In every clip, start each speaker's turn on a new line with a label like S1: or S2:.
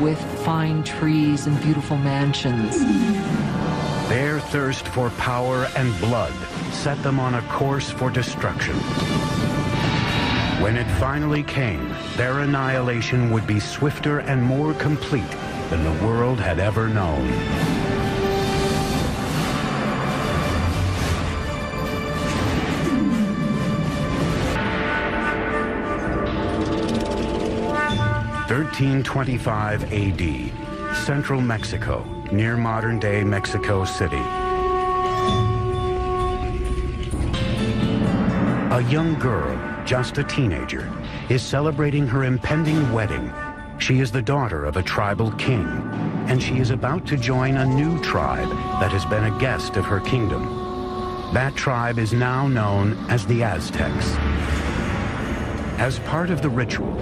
S1: with fine trees and beautiful mansions.
S2: Their thirst for power and blood set them on a course for destruction. When it finally came, their annihilation would be swifter and more complete than the world had ever known. Thirteen twenty-five A.D., central Mexico, near modern-day Mexico City. A young girl, just a teenager, is celebrating her impending wedding. She is the daughter of a tribal king, and she is about to join a new tribe that has been a guest of her kingdom. That tribe is now known as the Aztecs. As part of the ritual,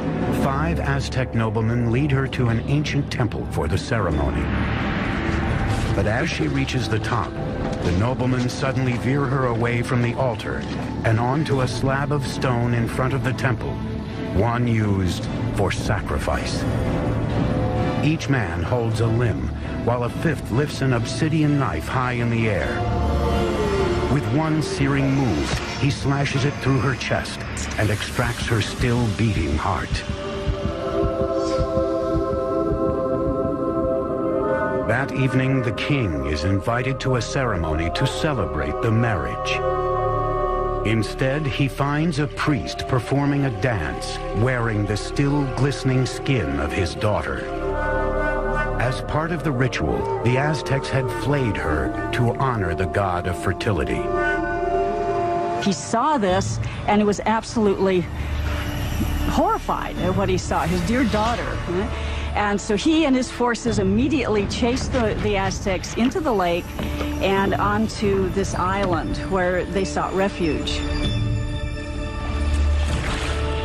S2: five Aztec noblemen lead her to an ancient temple for the ceremony. But as she reaches the top, the noblemen suddenly veer her away from the altar and onto a slab of stone in front of the temple, one used for sacrifice. Each man holds a limb, while a fifth lifts an obsidian knife high in the air. With one searing move, he slashes it through her chest and extracts her still beating heart. That evening, the king is invited to a ceremony to celebrate the marriage. Instead, he finds a priest performing a dance, wearing the still glistening skin of his daughter. As part of the ritual, the Aztecs had flayed her to honor the god of fertility.
S3: He saw this and he was absolutely horrified at what he saw, his dear daughter. And so he and his forces immediately chased the, the Aztecs into the lake and onto this island where they sought refuge.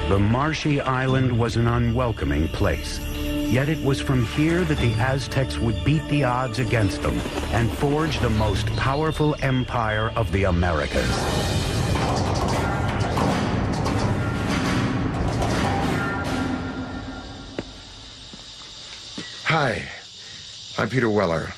S2: The marshy island was an unwelcoming place. Yet it was from here that the Aztecs would beat the odds against them and forge the most powerful empire of the Americas.
S4: Hi, I'm Peter Weller.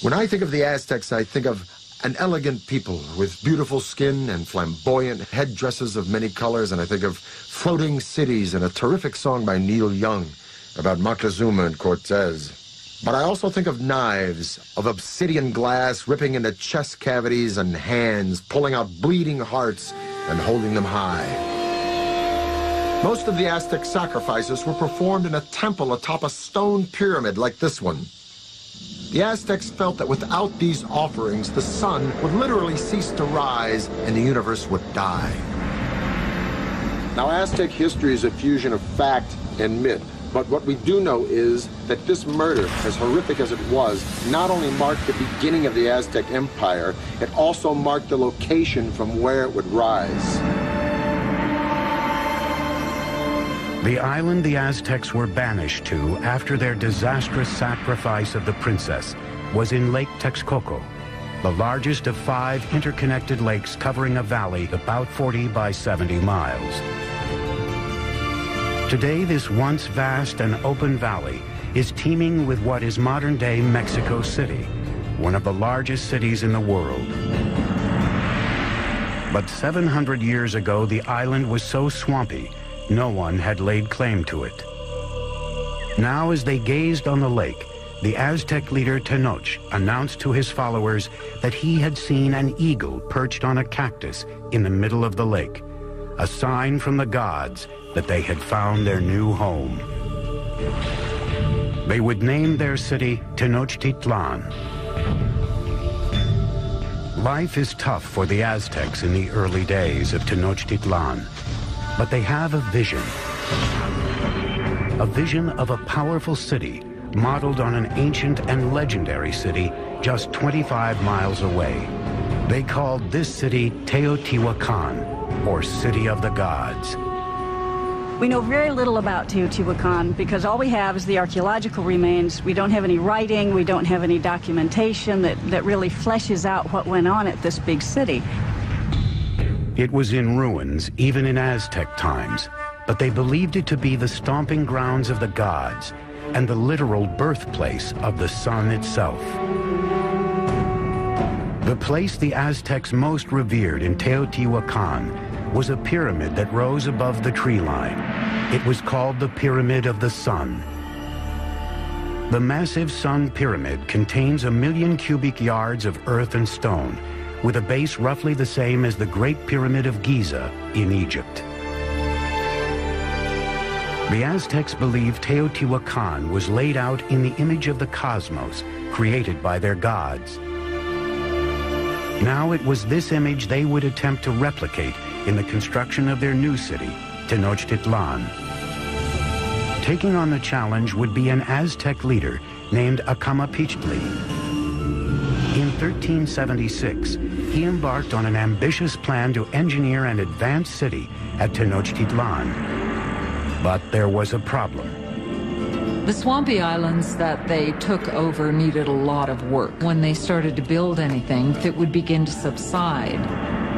S4: When I think of the Aztecs, I think of an elegant people with beautiful skin and flamboyant headdresses of many colors, and I think of floating cities and a terrific song by Neil Young about Moctezuma and Cortez. But I also think of knives, of obsidian glass ripping into chest cavities and hands, pulling out bleeding hearts and holding them high. Most of the Aztec sacrifices were performed in a temple atop a stone pyramid like this one. The Aztecs felt that without these offerings, the sun would literally cease to rise and the universe would die. Now, Aztec history is a fusion of fact and myth. But what we do know is that this murder, as horrific as it was, not only marked the beginning of the Aztec Empire, it also marked the location from where it would rise.
S2: The island the Aztecs were banished to after their disastrous sacrifice of the princess was in Lake Texcoco, the largest of five interconnected lakes covering a valley about 40 by 70 miles. Today, this once vast and open valley is teeming with what is modern-day Mexico City, one of the largest cities in the world. But 700 years ago, the island was so swampy, no one had laid claim to it. Now, as they gazed on the lake, the Aztec leader Tenoch announced to his followers that he had seen an eagle perched on a cactus in the middle of the lake, a sign from the gods that they had found their new home. They would name their city Tenochtitlan. Life is tough for the Aztecs in the early days of Tenochtitlan, but they have a vision. A vision of a powerful city modeled on an ancient and legendary city just 25 miles away. They called this city Teotihuacan, or City of the Gods.
S3: We know very little about Teotihuacan because all we have is the archaeological remains. We don't have any writing, we don't have any documentation that, that really fleshes out what went on at this big city.
S2: It was in ruins, even in Aztec times, but they believed it to be the stomping grounds of the gods, and the literal birthplace of the sun itself. The place the Aztecs most revered in Teotihuacan was a pyramid that rose above the tree line. It was called the Pyramid of the Sun. The massive Sun Pyramid contains a million cubic yards of earth and stone, with a base roughly the same as the Great Pyramid of Giza in Egypt. The Aztecs believed Teotihuacan was laid out in the image of the cosmos, created by their gods. Now it was this image they would attempt to replicate in the construction of their new city, Tenochtitlan. Taking on the challenge would be an Aztec leader named Acamapichtli. In 1376, he embarked on an ambitious plan to engineer an advanced city at Tenochtitlan. But there was a problem.
S1: The swampy islands that they took over needed a lot of work. When they started to build anything, it would begin to subside.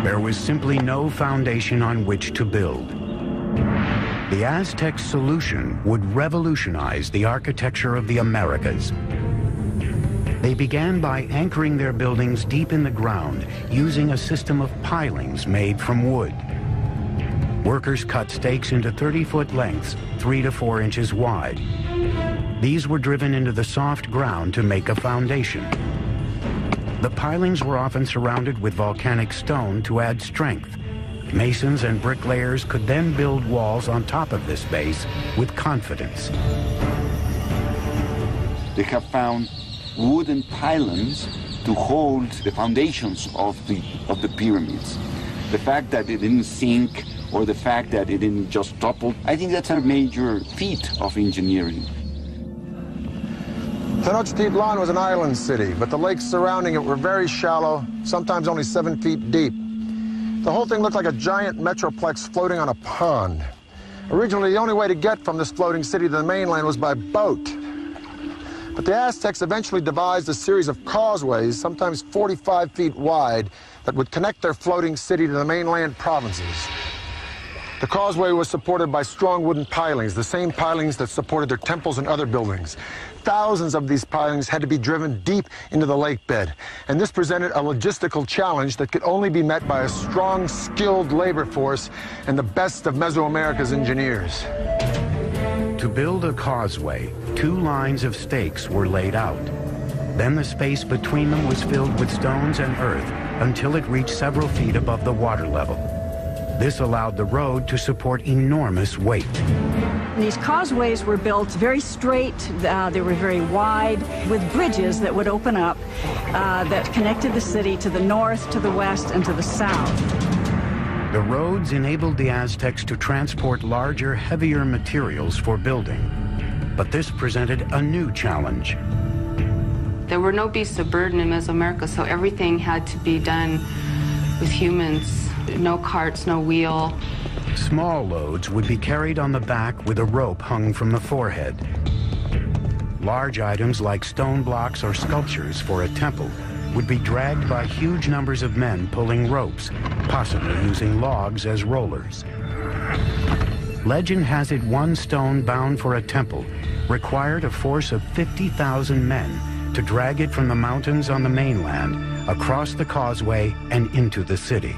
S2: There was simply no foundation on which to build. The Aztec solution would revolutionize the architecture of the Americas. They began by anchoring their buildings deep in the ground using a system of pilings made from wood. Workers cut stakes into 30-foot lengths, 3 to 4 inches wide. These were driven into the soft ground to make a foundation. The pilings were often surrounded with volcanic stone to add strength. Masons and bricklayers could then build walls on top of this base with confidence.
S5: They have found wooden pylons to hold the foundations of the, of the pyramids. The fact that it didn't sink or the fact that it didn't just topple, I think that's a major feat of engineering.
S4: Tenochtitlan was an island city, but the lakes surrounding it were very shallow, sometimes only seven feet deep. The whole thing looked like a giant metroplex floating on a pond. Originally, the only way to get from this floating city to the mainland was by boat. But the Aztecs eventually devised a series of causeways, sometimes 45 feet wide, that would connect their floating city to the mainland provinces. The causeway was supported by strong wooden pilings, the same pilings that supported their temples and other buildings. Thousands of these pilings had to be driven deep into the lake bed, and this presented a logistical challenge that could only be met by a strong, skilled labor force and the best of Mesoamerica's engineers.
S2: To build a causeway, two lines of stakes were laid out. Then the space between them was filled with stones and earth until it reached several feet above the water level. This allowed the road to support enormous weight.
S3: These causeways were built very straight, uh, they were very wide, with bridges that would open up uh, that connected the city to the north, to the west, and to the south.
S2: The roads enabled the Aztecs to transport larger, heavier materials for building. But this presented a new challenge.
S6: There were no beasts of burden in Mesoamerica, so everything had to be done with humans no carts, no wheel.
S2: Small loads would be carried on the back with a rope hung from the forehead. Large items like stone blocks or sculptures for a temple would be dragged by huge numbers of men pulling ropes, possibly using logs as rollers. Legend has it one stone bound for a temple required a force of 50,000 men to drag it from the mountains on the mainland across the causeway and into the city.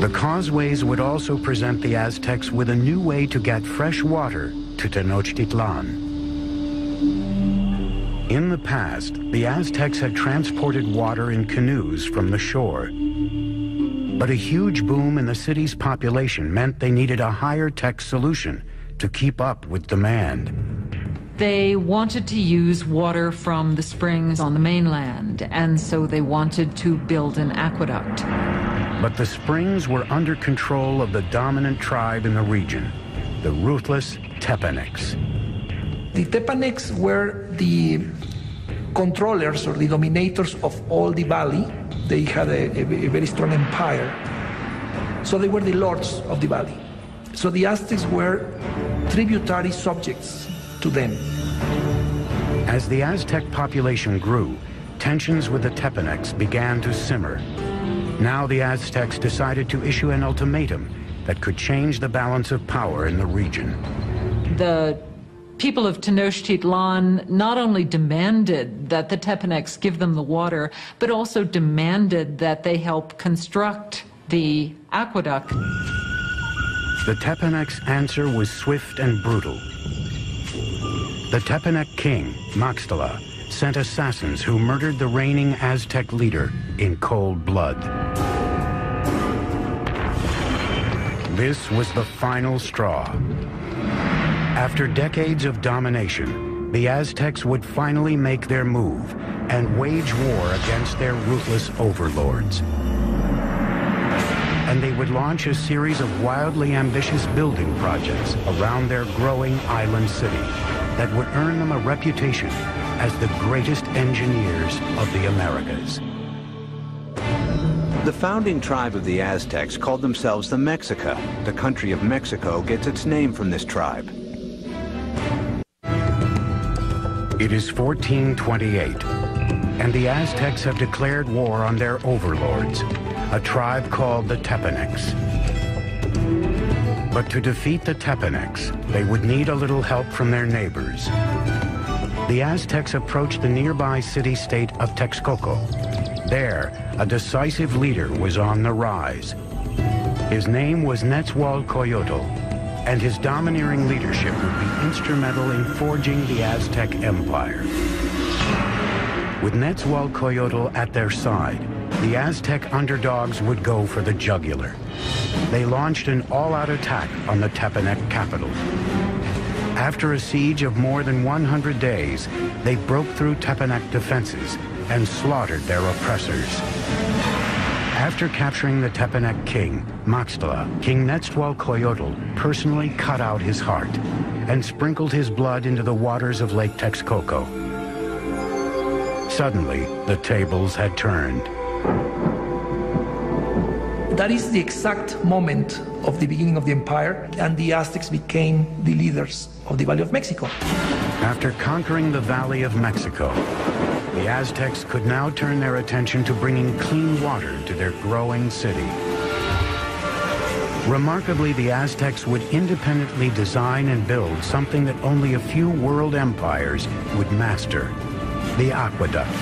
S2: The causeways would also present the Aztecs with a new way to get fresh water to Tenochtitlan. In the past, the Aztecs had transported water in canoes from the shore. But a huge boom in the city's population meant they needed a higher tech solution to keep up with demand.
S1: They wanted to use water from the springs on the mainland, and so they wanted to build an aqueduct.
S2: But the springs were under control of the dominant tribe in the region, the ruthless Tepanecs.
S7: The Tepanecs were the controllers or the dominators of all the valley. They had a, a, a very strong empire. So they were the lords of the valley. So the Aztecs were tributary subjects to them.
S2: As the Aztec population grew, tensions with the Tepanecs began to simmer. Now the Aztecs decided to issue an ultimatum that could change the balance of power in the region.
S1: The people of Tenochtitlan not only demanded that the Tepanecs give them the water, but also demanded that they help construct the aqueduct.
S2: The Tepanecs' answer was swift and brutal. The Tepanec king, Maxtla, sent assassins who murdered the reigning Aztec leader in cold blood. This was the final straw. After decades of domination, the Aztecs would finally make their move and wage war against their ruthless overlords. And they would launch a series of wildly ambitious building projects around their growing island city that would earn them a reputation as the greatest engineers of the Americas.
S8: The founding tribe of the Aztecs called themselves the Mexica. The country of Mexico gets its name from this tribe.
S2: It is 1428, and the Aztecs have declared war on their overlords, a tribe called the Tepanecs. But to defeat the Tepanecs, they would need a little help from their neighbors. The Aztecs approached the nearby city-state of Texcoco, there, a decisive leader was on the rise. His name was Nezahualcoyotl, and his domineering leadership would be instrumental in forging the Aztec Empire. With Nezahualcoyotl at their side, the Aztec underdogs would go for the jugular. They launched an all-out attack on the Tepanec capital. After a siege of more than 100 days, they broke through Tepanec defenses and slaughtered their oppressors. After capturing the Tepanec king, Maxtla, King Nezahualcoyotl personally cut out his heart and sprinkled his blood into the waters of Lake Texcoco. Suddenly, the tables had turned.
S7: That is the exact moment of the beginning of the empire, and the Aztecs became the leaders of the Valley of Mexico.
S2: After conquering the Valley of Mexico, the Aztecs could now turn their attention to bringing clean water to their growing city. Remarkably, the Aztecs would independently design and build something that only a few world empires would master, the aqueduct.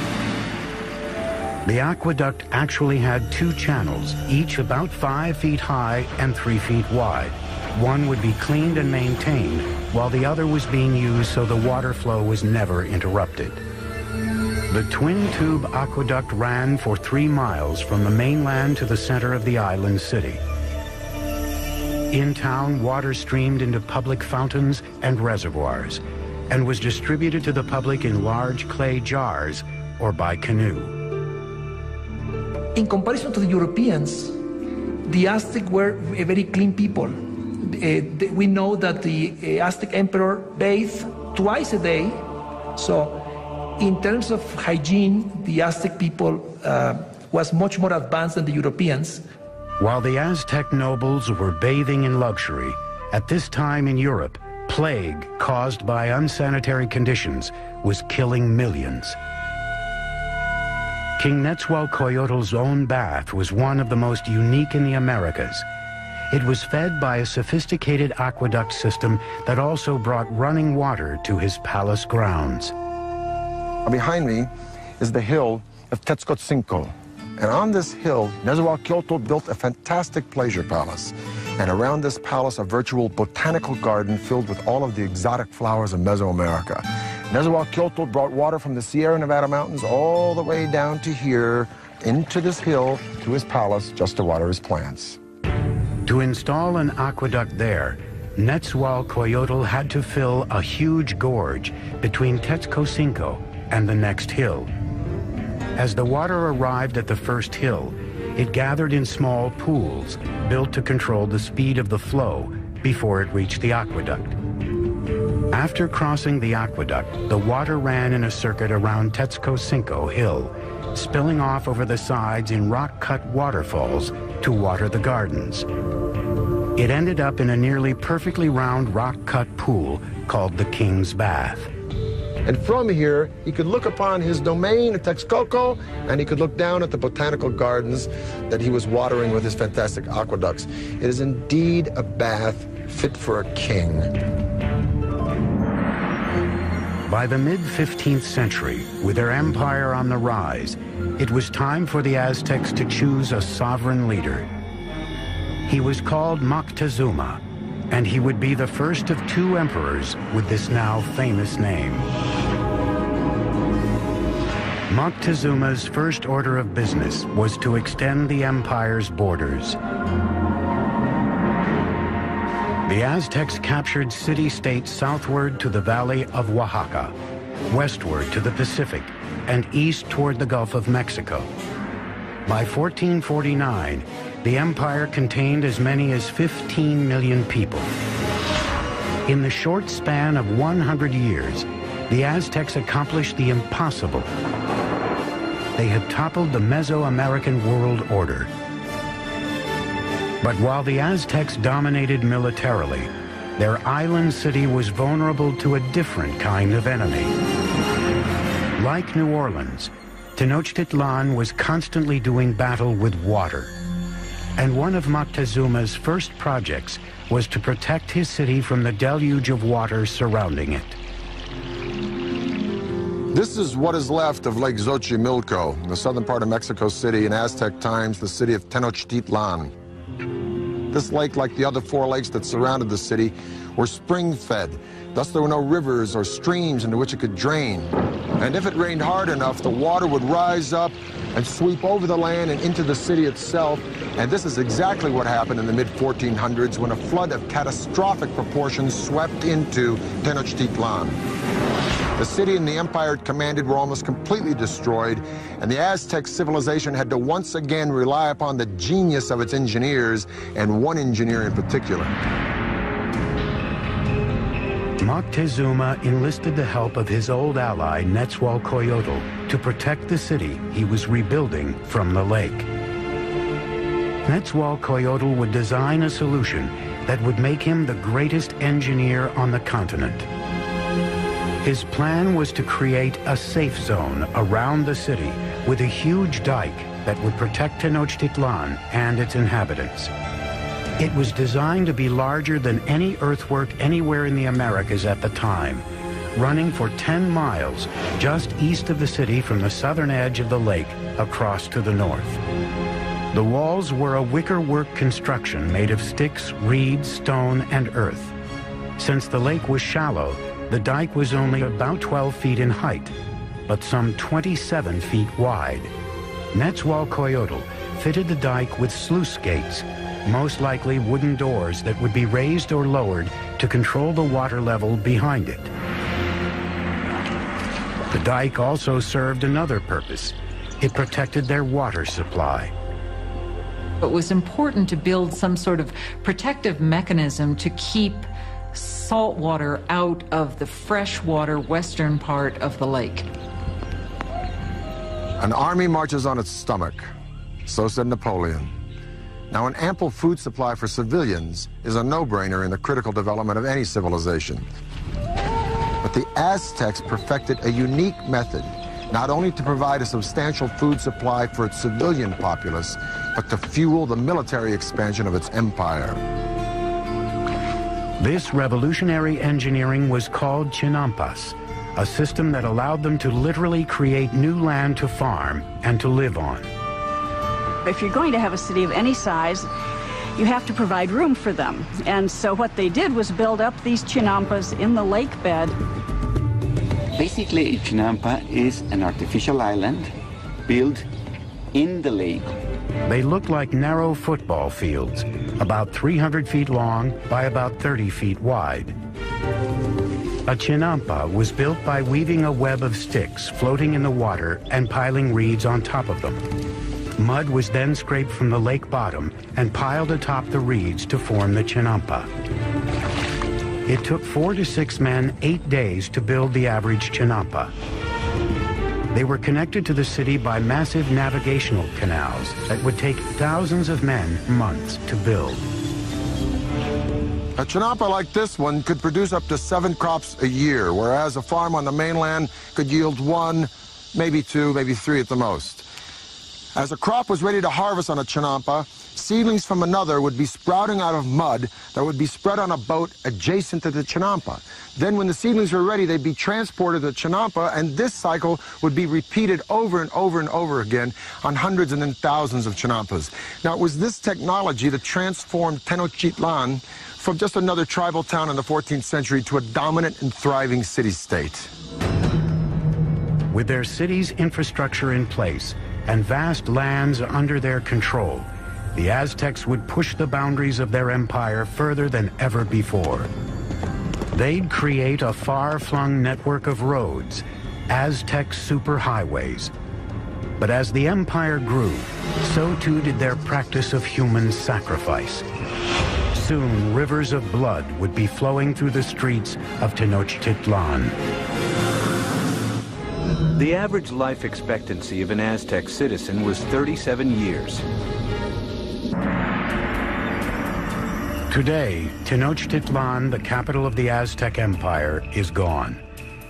S2: The aqueduct actually had two channels, each about five feet high and three feet wide. One would be cleaned and maintained, while the other was being used so the water flow was never interrupted. The twin-tube aqueduct ran for three miles from the mainland to the center of the island city. In town, water streamed into public fountains and reservoirs and was distributed to the public in large clay jars or by canoe.
S7: In comparison to the Europeans, the Aztec were a very clean people. Uh, we know that the uh, Aztec emperor bathed twice a day, so in terms of hygiene, the Aztec people uh, was much more advanced than the Europeans.
S2: While the Aztec nobles were bathing in luxury, at this time in Europe, plague caused by unsanitary conditions was killing millions. King Nezahualcoyotl's own bath was one of the most unique in the Americas. It was fed by a sophisticated aqueduct system that also brought running water to his palace grounds.
S4: Behind me is the hill of Tetzcoatzinco. And on this hill, Nezahualcóyotl built a fantastic pleasure palace. And around this palace, a virtual botanical garden filled with all of the exotic flowers of Mesoamerica. Nezahualcóyotl brought water from the Sierra Nevada mountains all the way down to here, into this hill, to his palace, just to water his plants.
S2: To install an aqueduct there, Nezahualcoyotl had to fill a huge gorge between Tetzcoatzinco and the next hill. As the water arrived at the first hill, it gathered in small pools built to control the speed of the flow before it reached the aqueduct. After crossing the aqueduct, the water ran in a circuit around Tetzcoatzinco Hill, spilling off over the sides in rock-cut waterfalls to water the gardens. It ended up in a nearly perfectly round rock-cut pool called the King's Bath.
S4: And from here, he could look upon his domain at Texcoco, and he could look down at the botanical gardens that he was watering with his fantastic aqueducts. It is indeed a bath fit for a king.
S2: By the mid-15th century, with their empire on the rise, it was time for the Aztecs to choose a sovereign leader. He was called Moctezuma, and he would be the first of two emperors with this now famous name. Moctezuma's first order of business was to extend the empire's borders. The Aztecs captured city-states southward to the valley of Oaxaca, westward to the Pacific, and east toward the Gulf of Mexico. By 1449, the empire contained as many as 15 million people. In the short span of 100 years, the Aztecs accomplished the impossible. They had toppled the Mesoamerican world order but while the Aztecs dominated militarily, their island city was vulnerable to a different kind of enemy. Like New Orleans, Tenochtitlan was constantly doing battle with water. And one of Moctezuma's first projects was to protect his city from the deluge of water surrounding it.
S4: This is what is left of Lake Xochimilco, the southern part of Mexico City in Aztec times, the city of Tenochtitlan. This lake, like the other four lakes that surrounded the city, were spring-fed. Thus, there were no rivers or streams into which it could drain. And if it rained hard enough, the water would rise up and sweep over the land and into the city itself. And this is exactly what happened in the mid-1400s when a flood of catastrophic proportions swept into Tenochtitlan. The city and the empire it commanded were almost completely destroyed, and the Aztec civilization had to once again rely upon the genius of its engineers, and one engineer in particular.
S2: Moctezuma enlisted the help of his old ally Nezahualcoyotl to protect the city he was rebuilding from the lake. Nezahualcoyotl would design a solution that would make him the greatest engineer on the continent. His plan was to create a safe zone around the city with a huge dike that would protect Tenochtitlan and its inhabitants. It was designed to be larger than any earthwork anywhere in the Americas at the time, running for 10 miles just east of the city from the southern edge of the lake across to the north. The walls were a wickerwork construction made of sticks, reeds, stone, and earth. Since the lake was shallow, the dike was only about 12 feet in height, but some 27 feet wide. Nezahualcoyotl fitted the dike with sluice gates, most likely wooden doors that would be raised or lowered to control the water level behind it. The dike also served another purpose. It protected their water supply.
S1: It was important to build some sort of protective mechanism to keep salt water out of the freshwater western part of the lake.
S4: An army marches on its stomach. So said Napoleon. Now, an ample food supply for civilians is a no-brainer in the critical development of any civilization. But the Aztecs perfected a unique method, not only to provide a substantial food supply for its civilian populace, but to fuel the military expansion of its empire.
S2: This revolutionary engineering was called chinampas, a system that allowed them to literally create new land to farm and to live on.
S3: If you're going to have a city of any size, you have to provide room for them. And so what they did was build up these chinampas in the lake bed.
S5: Basically, a chinampa is an artificial island built in the lake
S2: they looked like narrow football fields, about 300 feet long by about 30 feet wide. A chinampa was built by weaving a web of sticks floating in the water and piling reeds on top of them. Mud was then scraped from the lake bottom and piled atop the reeds to form the chinampa. It took four to six men eight days to build the average chinampa. They were connected to the city by massive navigational canals that would take thousands of men months to build.
S4: A chinampa like this one could produce up to seven crops a year, whereas a farm on the mainland could yield one, maybe two, maybe three at the most. As a crop was ready to harvest on a chinampa, seedlings from another would be sprouting out of mud that would be spread on a boat adjacent to the chinampa. Then when the seedlings were ready, they'd be transported to the chinampa, and this cycle would be repeated over and over and over again on hundreds and then thousands of chinampas. Now, it was this technology that transformed Tenochtitlan from just another tribal town in the 14th century to a dominant and thriving city-state.
S2: With their city's infrastructure in place and vast lands under their control, the Aztecs would push the boundaries of their empire further than ever before. They'd create a far-flung network of roads, Aztec superhighways. But as the empire grew, so too did their practice of human sacrifice. Soon, rivers of blood would be flowing through the streets of Tenochtitlan.
S8: The average life expectancy of an Aztec citizen was 37 years.
S2: Today, Tenochtitlan, the capital of the Aztec Empire, is gone,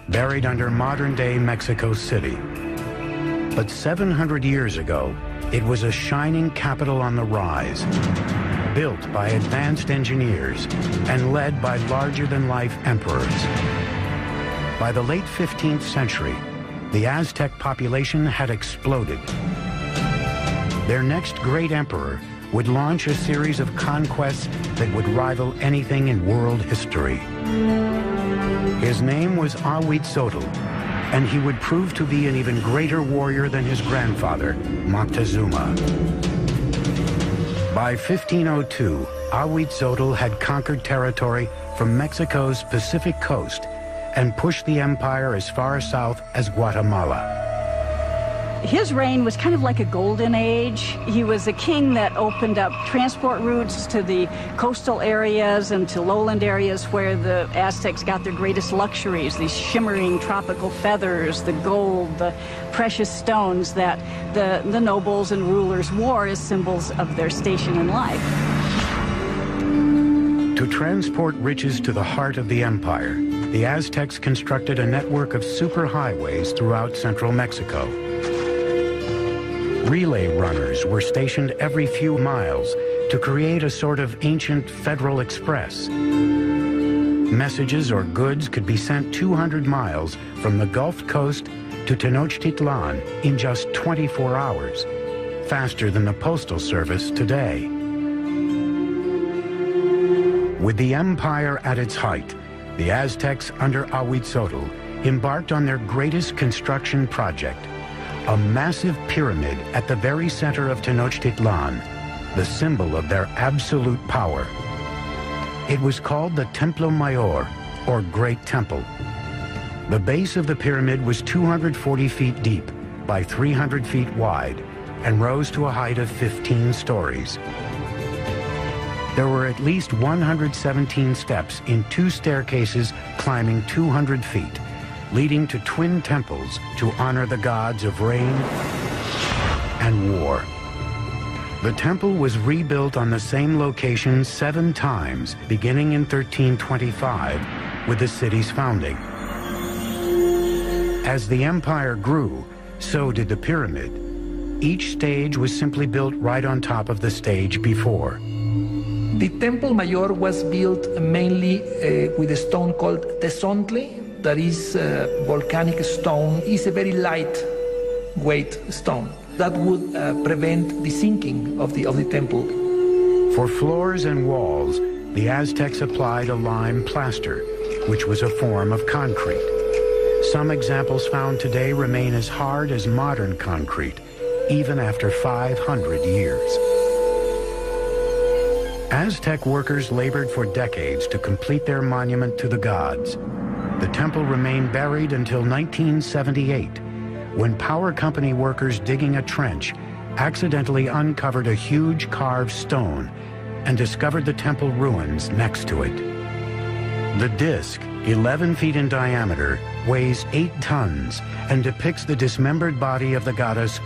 S2: buried under modern-day Mexico City. But 700 years ago, it was a shining capital on the rise, built by advanced engineers and led by larger-than-life emperors. By the late 15th century, the Aztec population had exploded. Their next great emperor would launch a series of conquests that would rival anything in world history. His name was Ahuitzotl, and he would prove to be an even greater warrior than his grandfather, Moctezuma. By 1502, Ahuitzotl had conquered territory from Mexico's Pacific coast and pushed the empire as far south as Guatemala.
S3: His reign was kind of like a golden age. He was a king that opened up transport routes to the coastal areas and to lowland areas where the Aztecs got their greatest luxuries, these shimmering tropical feathers, the gold, the precious stones that the, the nobles and rulers wore as symbols of their station in life.
S2: To transport riches to the heart of the empire, the Aztecs constructed a network of superhighways throughout central Mexico. Relay runners were stationed every few miles to create a sort of ancient Federal Express. Messages or goods could be sent 200 miles from the Gulf Coast to Tenochtitlan in just 24 hours, faster than the Postal Service today. With the empire at its height, the Aztecs under Ahuitzotl embarked on their greatest construction project, a massive pyramid at the very center of Tenochtitlan, the symbol of their absolute power. It was called the Templo Mayor, or Great Temple. The base of the pyramid was 240 feet deep by 300 feet wide and rose to a height of 15 stories. There were at least 117 steps in two staircases climbing 200 feet, leading to twin temples to honor the gods of rain and war. The temple was rebuilt on the same location seven times, beginning in 1325 with the city's founding. As the empire grew, so did the pyramid. Each stage was simply built right on top of the stage before.
S7: The Templo Mayor was built mainly uh, with a stone called tezontle, that is uh, volcanic stone. It's a very light weight stone that would uh, prevent the sinking of the, of the temple.
S2: For floors and walls, the Aztecs applied a lime plaster, which was a form of concrete. Some examples found today remain as hard as modern concrete, even after 500 years. Aztec workers labored for decades to complete their monument to the gods. The temple remained buried until 1978, when power company workers digging a trench accidentally uncovered a huge carved stone and discovered the temple ruins next to it. The disc, 11 feet in diameter, weighs 8 tons and depicts the dismembered body of the goddess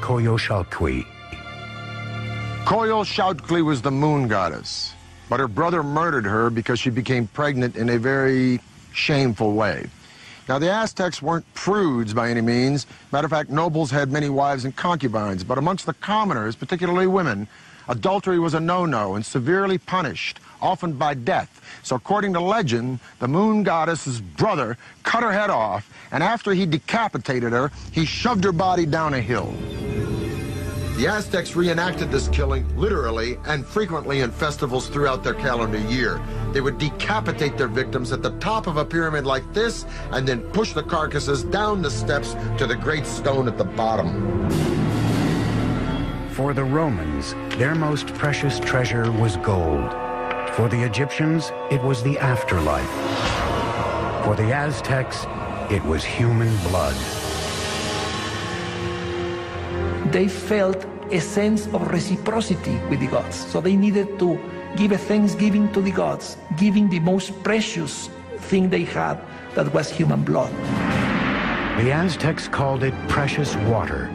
S2: Coyolxauhqui.
S4: Coyolxauhqui was the moon goddess, but her brother murdered her because she became pregnant in a very shameful way. Now, the Aztecs weren't prudes by any means. Matter of fact, nobles had many wives and concubines, but amongst the commoners, particularly women, adultery was a no-no and severely punished, often by death. So according to legend, the moon goddess's brother cut her head off, and after he decapitated her, he shoved her body down a hill. The Aztecs reenacted this killing literally and frequently in festivals throughout their calendar year. They would decapitate their victims at the top of a pyramid like this and then push the carcasses down the steps to the great stone at the bottom.
S2: For the Romans, their most precious treasure was gold. For the Egyptians, it was the afterlife. For the Aztecs, it was human blood.
S7: They felt a sense of reciprocity with the gods. So they needed to give a thanksgiving to the gods, giving the most precious thing they had that was human blood.
S2: The Aztecs called it precious water.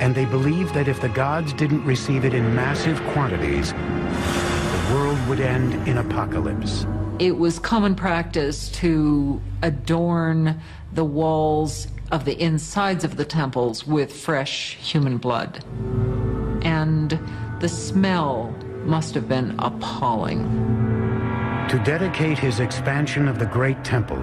S2: And they believed that if the gods didn't receive it in massive quantities, the world would end in apocalypse.
S1: It was common practice to adorn the walls of the insides of the temples with fresh human blood. And the smell must have been appalling.
S2: To dedicate his expansion of the Great Temple,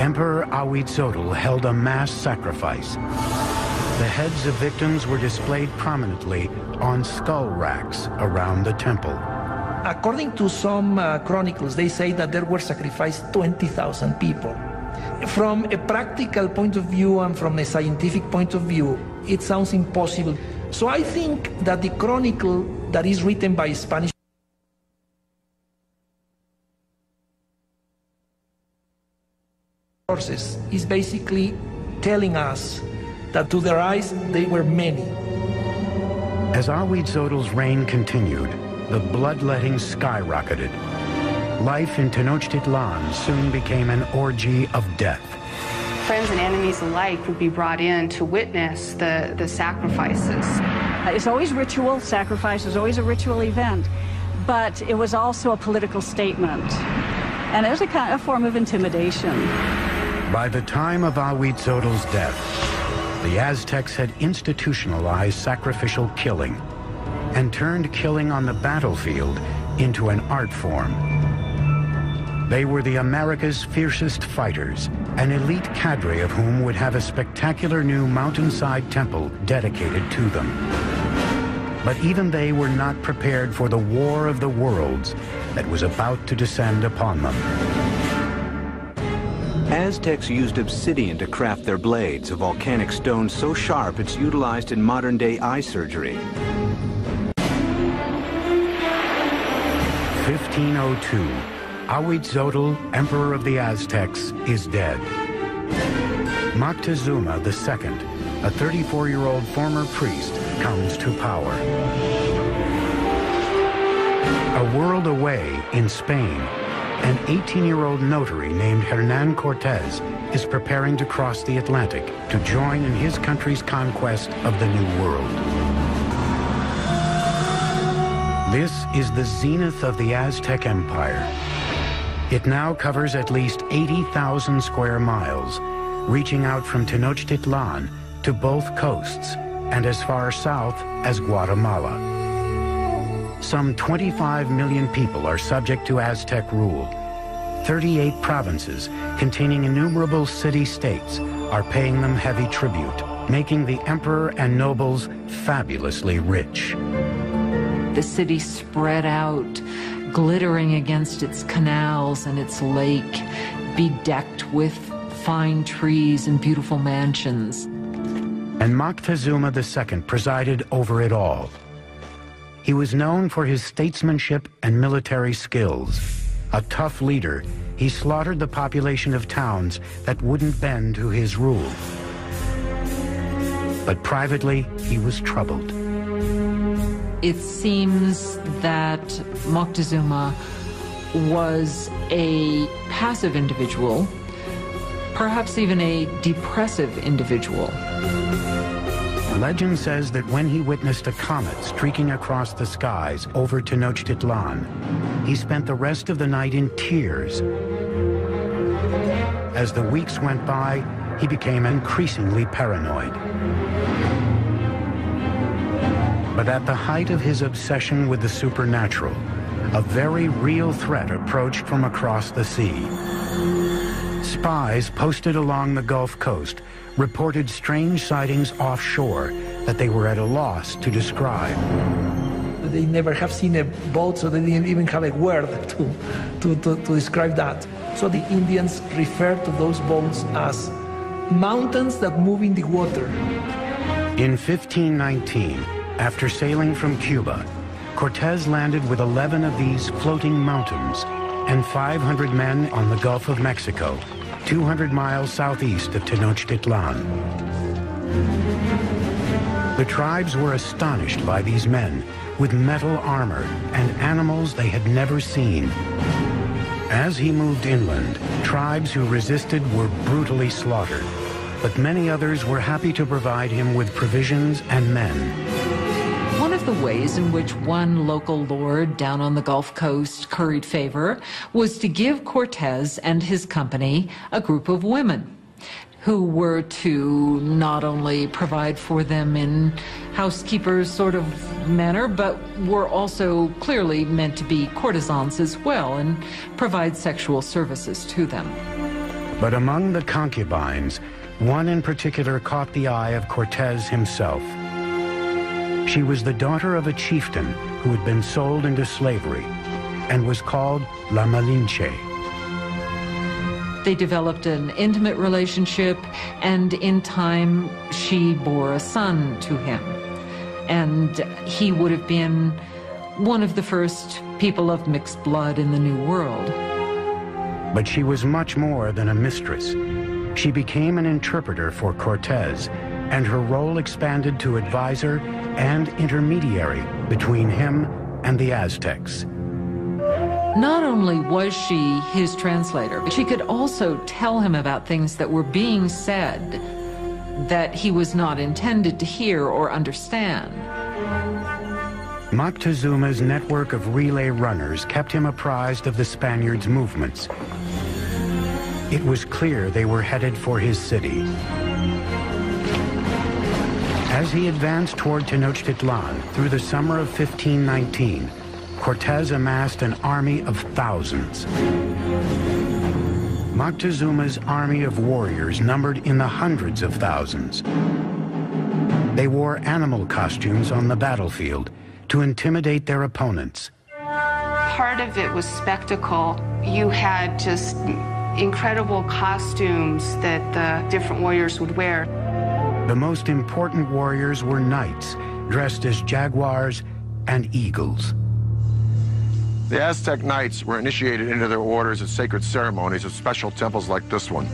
S2: Emperor Ahuitzotl held a mass sacrifice. The heads of victims were displayed prominently on skull racks around the temple.
S7: According to some uh, chronicles, they say that there were sacrificed 20,000 people. From a practical point of view and from a scientific point of view, it sounds impossible. So I think that the chronicle that is written by Spanish sources is basically telling us that to their eyes they were many.
S2: As Ahuitzotl's reign continued, the bloodletting skyrocketed. Life in Tenochtitlan soon became an orgy of death.
S6: Friends and enemies alike would be brought in to witness the, the sacrifices.
S3: Uh, it's always ritual, sacrifice is always a ritual event, but it was also a political statement. And it was a kind of form of intimidation.
S2: By the time of Ahuitzotl's death, the Aztecs had institutionalized sacrificial killing and turned killing on the battlefield into an art form. They were the America's fiercest fighters, an elite cadre of whom would have a spectacular new mountainside temple dedicated to them. But even they were not prepared for the war of the worlds that was about to descend upon them.
S8: Aztecs used obsidian to craft their blades, a volcanic stone so sharp it's utilized in modern-day eye surgery.
S2: 1502, Ahuitzotl, Emperor of the Aztecs, is dead. Moctezuma II, a 34-year-old former priest, comes to power. A world away in Spain, an 18-year-old notary named Hernan Cortez is preparing to cross the Atlantic to join in his country's conquest of the New World. This is the zenith of the Aztec Empire. It now covers at least 80,000 square miles, reaching out from Tenochtitlan to both coasts and as far south as Guatemala. Some 25 million people are subject to Aztec rule. 38 provinces containing innumerable city-states are paying them heavy tribute, making the emperor and nobles fabulously rich.
S1: The city spread out, glittering against its canals and its lake, bedecked with fine trees and beautiful mansions.
S2: And Moctezuma II presided over it all. He was known for his statesmanship and military skills. A tough leader, he slaughtered the population of towns that wouldn't bend to his rule. But privately, he was troubled.
S1: It seems that Moctezuma was a passive individual, perhaps even a depressive individual.
S2: Legend says that when he witnessed a comet streaking across the skies over Tenochtitlan, he spent the rest of the night in tears. as the weeks went by, he became increasingly paranoid. But at the height of his obsession with the supernatural, a very real threat approached from across the sea. Spies posted along the Gulf Coast reported strange sightings offshore that they were at a loss to describe.
S7: They never have seen a boat, so they didn't even have a word to, to, to, to describe that. So the Indians refer to those boats as mountains that move in the water.
S2: In 1519, after sailing from Cuba, Cortez landed with 11 of these floating mountains and 500 men on the Gulf of Mexico, 200 miles southeast of Tenochtitlan. The tribes were astonished by these men with metal armor and animals they had never seen. As he moved inland, tribes who resisted were brutally slaughtered, but many others were happy to provide him with provisions and men.
S1: One of the ways in which one local lord down on the Gulf Coast curried favor was to give Cortez and his company a group of women who were to not only provide for them in housekeepers sort of manner, but were also clearly meant to be courtesans as well and provide sexual services to them.
S2: But among the concubines, one in particular caught the eye of Cortez himself. She was the daughter of a chieftain who had been sold into slavery and was called La Malinche.
S1: They developed an intimate relationship, and in time, she bore a son to him. And he would have been one of the first people of mixed blood in the New World.
S2: But she was much more than a mistress. She became an interpreter for Cortez, and her role expanded to advisor and intermediary between him and the Aztecs.
S1: Not only was she his translator, but she could also tell him about things that were being said that he was not intended to hear or understand.
S2: Moctezuma's network of relay runners kept him apprised of the Spaniards' movements. It was clear they were headed for his city. As he advanced toward Tenochtitlan through the summer of 1519, Cortez amassed an army of thousands. Moctezuma's army of warriors numbered in the hundreds of thousands. They wore animal costumes on the battlefield to intimidate their opponents.
S6: Part of it was spectacle. You had just incredible costumes that the different warriors would wear.
S2: The most important warriors were knights, dressed as jaguars and eagles.
S4: The Aztec knights were initiated into their orders at sacred ceremonies at special temples like this one.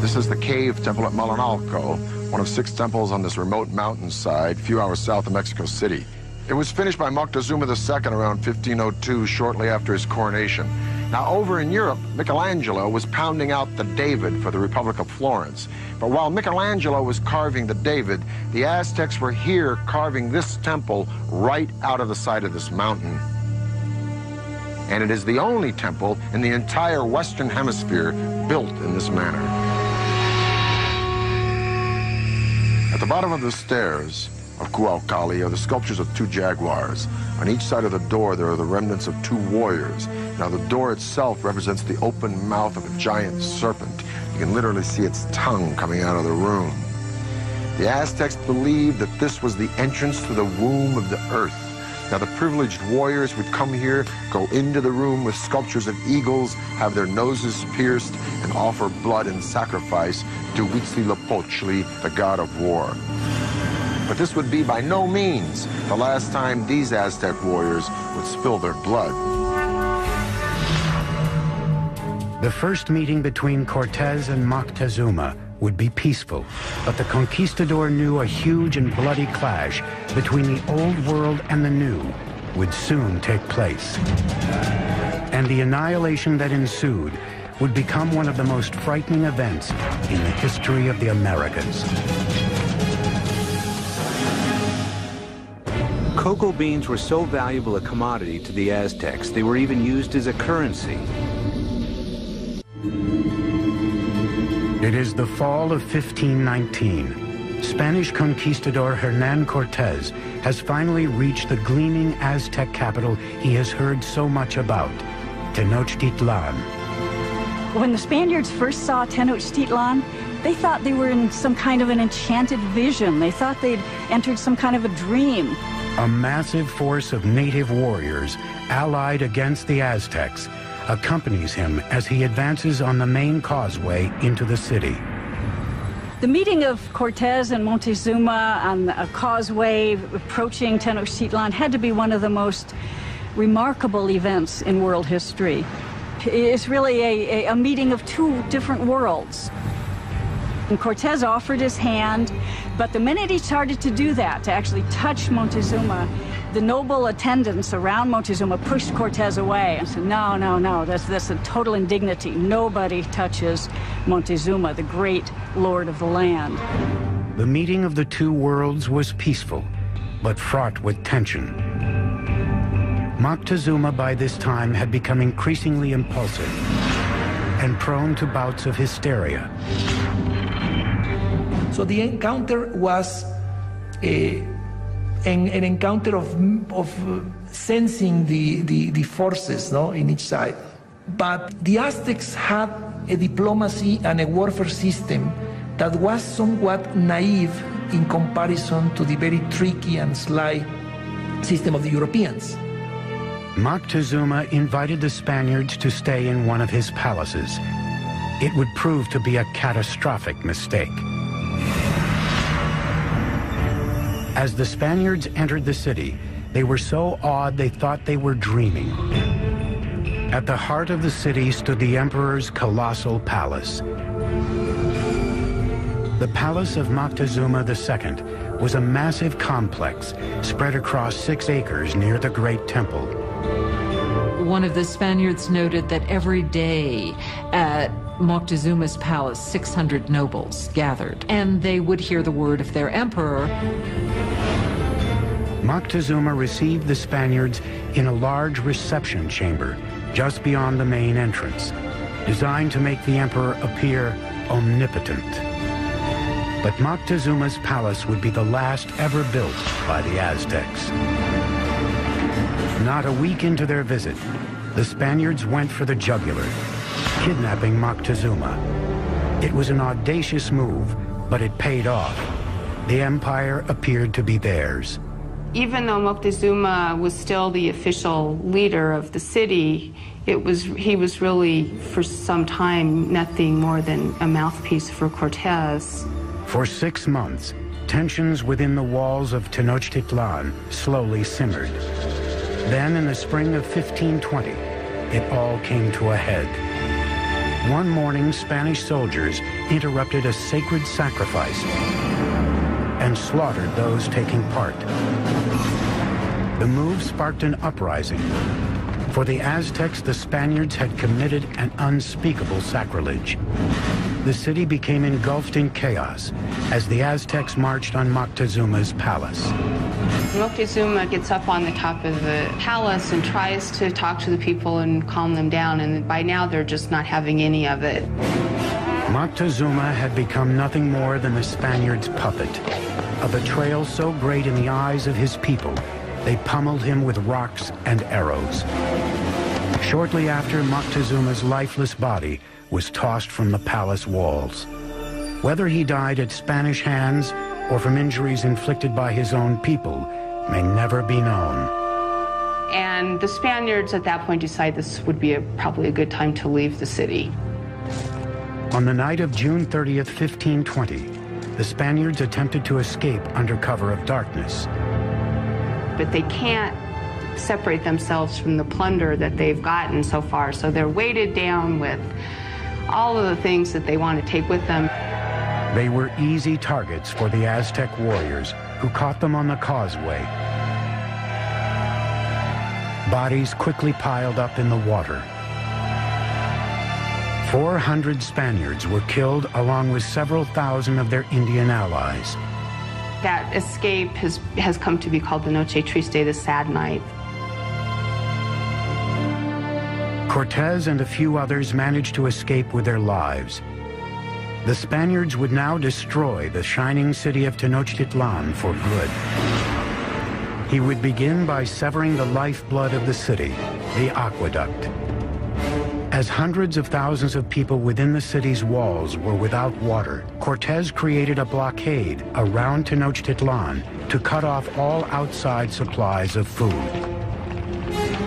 S4: This is the cave temple at Malinalco, one of six temples on this remote mountainside, a few hours south of Mexico City. It was finished by Moctezuma II around 1502, shortly after his coronation. Now, over in Europe, Michelangelo was pounding out the David for the Republic of Florence. But while Michelangelo was carving the David, the Aztecs were here carving this temple right out of the side of this mountain. And it is the only temple in the entire Western Hemisphere built in this manner. At the bottom of the stairs, of Cuauhtli are the sculptures of two jaguars. On each side of the door, there are the remnants of two warriors. Now, the door itself represents the open mouth of a giant serpent. You can literally see its tongue coming out of the room. The Aztecs believed that this was the entrance to the womb of the earth. Now, the privileged warriors would come here, go into the room with sculptures of eagles, have their noses pierced, and offer blood and sacrifice to Huitzilopochtli, the god of war. But this would be by no means the last time these Aztec warriors would spill their blood.
S2: The first meeting between Cortez and Moctezuma would be peaceful, but the conquistador knew a huge and bloody clash between the old world and the new would soon take place. And the annihilation that ensued would become one of the most frightening events in the history of the Americas.
S8: Cocoa beans were so valuable a commodity to the Aztecs, they were even used as a currency.
S2: It is the fall of 1519. Spanish conquistador Hernan Cortez has finally reached the gleaming Aztec capital he has heard so much about, Tenochtitlan.
S3: When the Spaniards first saw Tenochtitlan, they thought they were in some kind of an enchanted vision. They thought they'd entered some kind of a dream.
S2: A massive force of native warriors, allied against the Aztecs, accompanies him as he advances on the main causeway into the city.
S3: The meeting of Cortez and Montezuma on a causeway approaching Tenochtitlan had to be one of the most remarkable events in world history. It's really a, a, a meeting of two different worlds. And Cortez offered his hand, but the minute he started to do that, to actually touch Montezuma, the noble attendants around Montezuma pushed Cortez away and said, no, no, no, that's, that's a total indignity. Nobody touches Montezuma, the great lord of the land.
S2: The meeting of the two worlds was peaceful, but fraught with tension. Moctezuma by this time had become increasingly impulsive and prone to bouts of hysteria.
S7: So the encounter was an, an encounter of, of uh, sensing the, the, the forces no, in each side. But the Aztecs had a diplomacy and a warfare system that was somewhat naive in comparison to the very tricky and sly system of the Europeans.
S2: Moctezuma invited the Spaniards to stay in one of his palaces. It would prove to be a catastrophic mistake. As the Spaniards entered the city, they were so awed they thought they were dreaming. At the heart of the city stood the emperor's colossal palace. The palace of Moctezuma II was a massive complex spread across six acres near the Great Temple.
S1: One of the Spaniards noted that every day at Moctezuma's palace, 600 nobles gathered, and they would hear the word of their emperor.
S2: Moctezuma received the Spaniards in a large reception chamber just beyond the main entrance, designed to make the emperor appear omnipotent. But Moctezuma's palace would be the last ever built by the Aztecs. Not a week into their visit, the Spaniards went for the jugular, kidnapping Moctezuma. It was an audacious move, but it paid off. The empire appeared to be theirs.
S6: Even though Moctezuma was still the official leader of the city, it was he was really for some time nothing more than a mouthpiece for Cortez.
S2: For six months, tensions within the walls of Tenochtitlan slowly simmered. Then in the spring of 1520, it all came to a head. One morning, Spanish soldiers interrupted a sacred sacrifice and slaughtered those taking part. The move sparked an uprising. For the Aztecs, the Spaniards had committed an unspeakable sacrilege. The city became engulfed in chaos as the Aztecs marched on Moctezuma's palace.
S6: Moctezuma gets up on the top of the palace and tries to talk to the people and calm them down, and by now they're just not having any of it.
S2: Moctezuma had become nothing more than the Spaniards' puppet, a betrayal so great in the eyes of his people, they pummeled him with rocks and arrows. Shortly after, Moctezuma's lifeless body was tossed from the palace walls. Whether he died at Spanish hands or from injuries inflicted by his own people may never be known.
S6: And the Spaniards at that point decide this would be a, probably a good time to leave the city.
S2: On the night of June 30th, 1520, the Spaniards attempted to escape under cover of darkness.
S6: But they can't separate themselves from the plunder that they've gotten so far, so they're weighted down with all of the things that they want to take with them.
S2: They were easy targets for the Aztec warriors who caught them on the causeway. Bodies quickly piled up in the water. 400 Spaniards were killed along with several thousand of their Indian allies.
S6: That escape has, has come to be called the Noche Triste, the sad night.
S2: Cortez and a few others managed to escape with their lives. The Spaniards would now destroy the shining city of Tenochtitlan for good. He would begin by severing the lifeblood of the city, the aqueduct. As hundreds of thousands of people within the city's walls were without water, Cortez created a blockade around Tenochtitlan to cut off all outside supplies of food.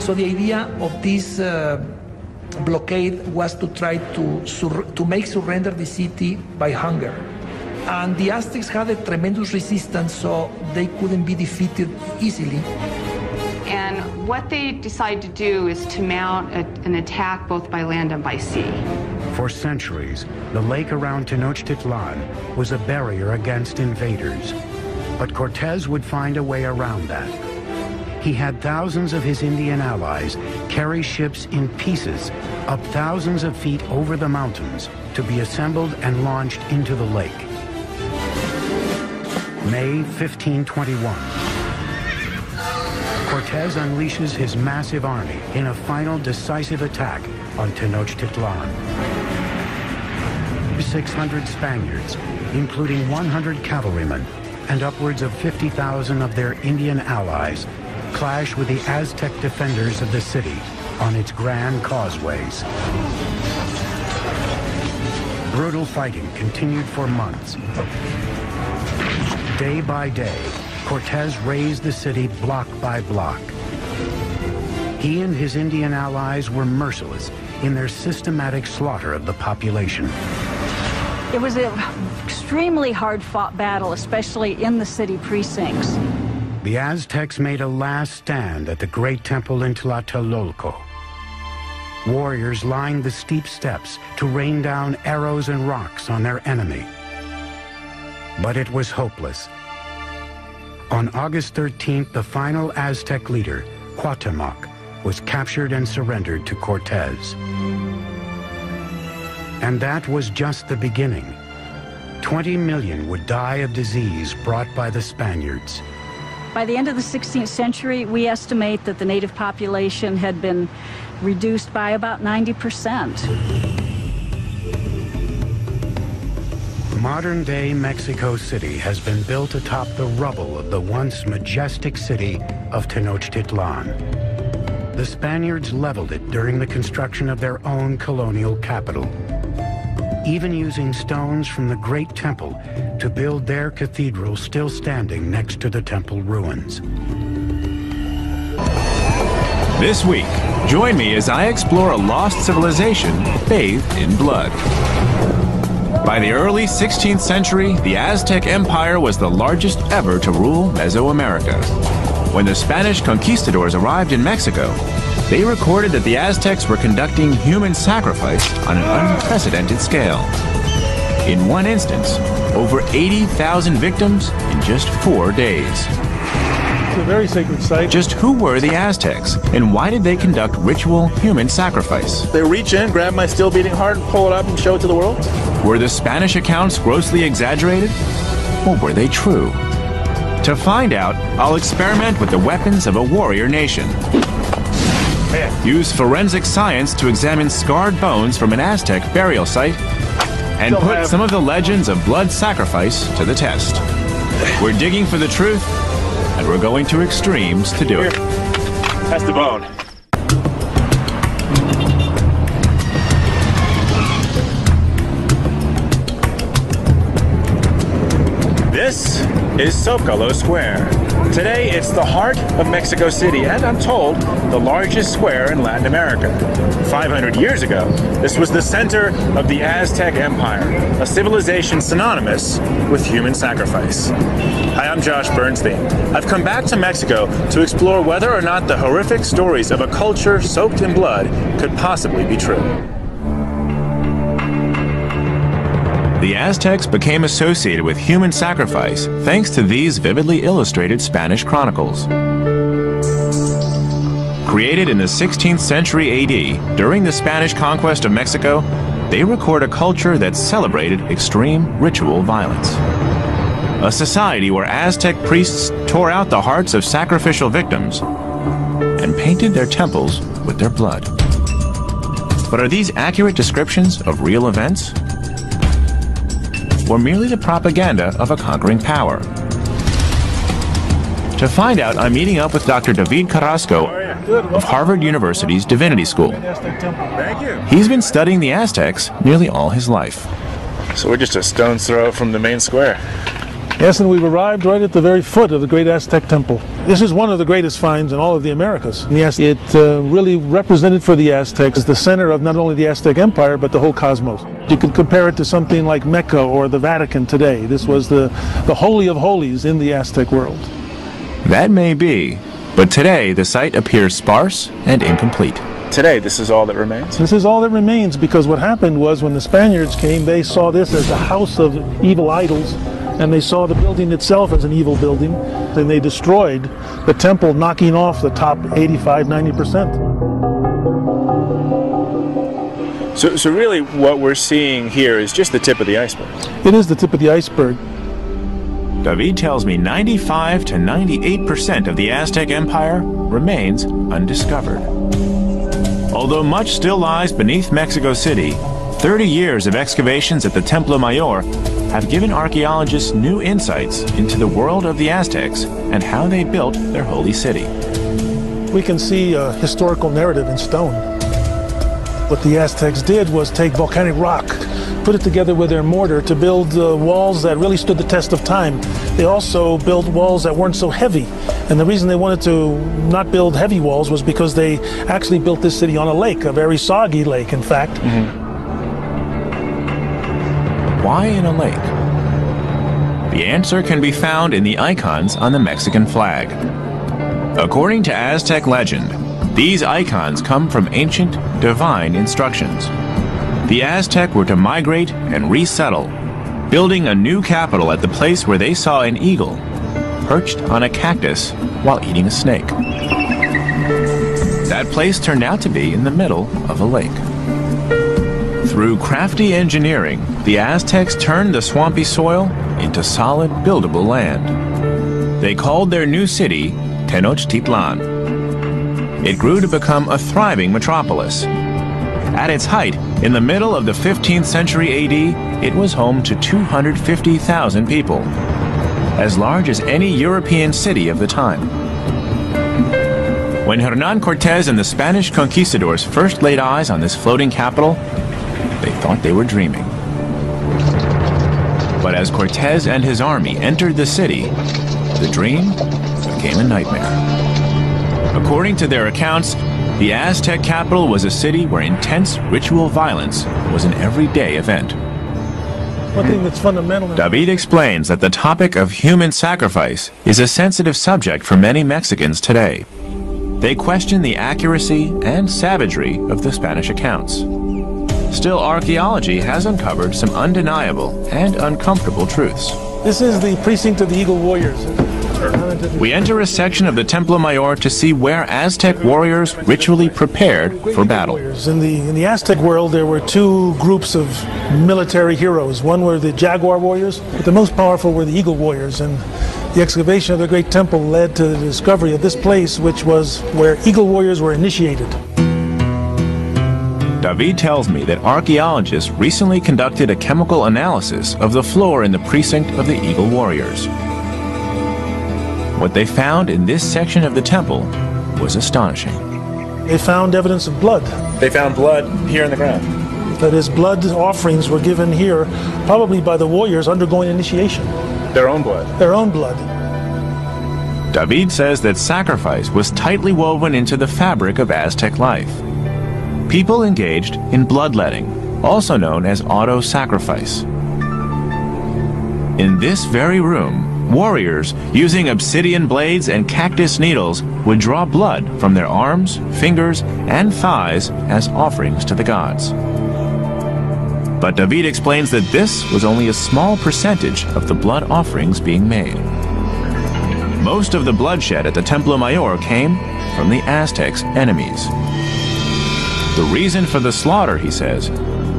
S7: So the idea of this uh, blockade was to try to, to make surrender the city by hunger. And the Aztecs had a tremendous resistance, so they couldn't be defeated easily.
S6: And what they decided to do is to mount a, an attack both by land and by sea.
S2: For centuries, the lake around Tenochtitlan was a barrier against invaders. But Cortez would find a way around that. He had thousands of his Indian allies carry ships in pieces up thousands of feet over the mountains to be assembled and launched into the lake. May 1521. Cortez unleashes his massive army in a final decisive attack on Tenochtitlan. 600 Spaniards, including 100 cavalrymen and upwards of 50,000 of their Indian allies, clash with the Aztec defenders of the city on its grand causeways. Brutal fighting continued for months. Day by day, Cortez razed the city block by block. He and his Indian allies were merciless in their systematic slaughter of the population.
S3: It was an extremely hard-fought battle, especially in the city precincts.
S2: The Aztecs made a last stand at the great temple in Tlatelolco. Warriors lined the steep steps to rain down arrows and rocks on their enemy. But it was hopeless. On August 13th, the final Aztec leader, Cuauhtemoc, was captured and surrendered to Cortez. And that was just the beginning. 20 million would die of disease brought by the Spaniards.
S3: By the end of the 16th century, we estimate that the native population had been reduced by about 90%.
S2: Modern-day Mexico City has been built atop the rubble of the once majestic city of Tenochtitlan. The Spaniards leveled it during the construction of their own colonial capital, even using stones from the Great Temple to build their cathedral still standing next to the temple ruins.
S9: This week, join me as I explore a lost civilization bathed in blood. By the early 16th century, the Aztec Empire was the largest ever to rule Mesoamerica. When the Spanish conquistadors arrived in Mexico, they recorded that the Aztecs were conducting human sacrifice on an unprecedented scale. In one instance, over 80,000 victims in just four days.
S10: It's a very sacred site.
S9: Just who were the Aztecs, and why did they conduct ritual human sacrifice?
S10: They reach in, grab my still beating heart, and pull it up and show it to the world?
S9: Were the Spanish accounts grossly exaggerated, or were they true? To find out, I'll experiment with the weapons of a warrior nation. Use forensic science to examine scarred bones from an Aztec burial site and put some of the legends of blood sacrifice to the test. We're digging for the truth, and we're going to extremes to do it.
S10: That's the bone. This is Zocalo Square. Today, it's the heart of Mexico City, and I'm told the largest square in Latin America. 500 years ago, this was the center of the Aztec Empire, a civilization synonymous with human sacrifice. Hi, I'm Josh Bernstein. I've come back to Mexico to explore whether or not the horrific stories of a culture soaked in blood could possibly be true.
S9: The Aztecs became associated with human sacrifice thanks to these vividly illustrated Spanish chronicles. Created in the 16th century AD, during the Spanish conquest of Mexico, they record a culture that celebrated extreme ritual violence. A society where Aztec priests tore out the hearts of sacrificial victims and painted their temples with their blood. But are these accurate descriptions of real events? Or merely the propaganda of a conquering power? To find out, I'm meeting up with Dr. David Carrasco of Harvard University's Divinity School. He's been studying the Aztecs nearly all his life.
S10: So we're just a stone's throw from the main square.
S11: Yes, and we've arrived right at the very foot of the great Aztec temple. This is one of the greatest finds in all of the Americas. And yes, it uh, really represented for the Aztecs the center of not only the Aztec Empire, but the whole cosmos. You can compare it to something like Mecca or the Vatican today. This was the, the holy of holies in the Aztec world.
S9: That may be, but today the site appears sparse and incomplete.
S10: Today, this is all that remains.
S11: This is all that remains because what happened was when the Spaniards came, they saw this as a house of evil idols, and they saw the building itself as an evil building, and they destroyed the temple, knocking off the top 85, 90 percent.
S10: So, so really, what we're seeing here is just the tip of the iceberg.
S11: It is the tip of the iceberg.
S9: David tells me 95 to 98% of the Aztec Empire remains undiscovered. Although much still lies beneath Mexico City, 30 years of excavations at the Templo Mayor have given archaeologists new insights into the world of the Aztecs and how they built their holy city.
S11: We can see a historical narrative in stone. What the Aztecs did was take volcanic rock, put it together with their mortar to build uh, walls that really stood the test of time. They also built walls that weren't so heavy. And the reason they wanted to not build heavy walls was because they actually built this city on a lake, a very soggy lake, in fact.
S9: Why in a lake? The answer can be found in the icons on the Mexican flag. According to Aztec legend, these icons come from ancient divine instructions. The Aztec were to migrate and resettle, building a new capital at the place where they saw an eagle perched on a cactus while eating a snake. That place turned out to be in the middle of a lake. Through crafty engineering, the Aztecs turned the swampy soil into solid, buildable land. They called their new city Tenochtitlan. It grew to become a thriving metropolis. At its height, in the middle of the 15th century AD, it was home to 250,000 people, as large as any European city of the time. When Hernan Cortez and the Spanish conquistadors first laid eyes on this floating capital, thought they were dreaming. But as Cortez and his army entered the city, the dream became a nightmare. According to their accounts, the Aztec capital was a city where intense ritual violence was an everyday event.
S11: One thing that's fundamental.
S9: David explains that the topic of human sacrifice is a sensitive subject for many Mexicans today. They question the accuracy and savagery of the Spanish accounts. Still, archaeology has uncovered some undeniable and uncomfortable truths.
S11: This is the precinct of the Eagle Warriors.
S9: We enter a section of the Templo Mayor to see where Aztec warriors ritually prepared for battle.
S11: In the, in the Aztec world, there were two groups of military heroes. One were the Jaguar warriors, but the most powerful were the Eagle warriors. And the excavation of the great temple led to the discovery of this place, which was where Eagle warriors were initiated.
S9: David tells me that archaeologists recently conducted a chemical analysis of the floor in the precinct of the Eagle Warriors. What they found in this section of the temple was astonishing.
S11: They found evidence of blood.
S10: They found blood here in the ground.
S11: That is, blood offerings were given here, probably by the warriors undergoing initiation.
S10: Their own blood.
S11: Their own blood.
S9: David says that sacrifice was tightly woven into the fabric of Aztec life. People engaged in bloodletting, also known as auto sacrifice. In this very room, warriors, using obsidian blades and cactus needles, would draw blood from their arms, fingers, and thighs as offerings to the gods. But David explains that this was only a small percentage of the blood offerings being made. Most of the bloodshed at the Templo Mayor came from the Aztecs' enemies. The reason for the slaughter, he says,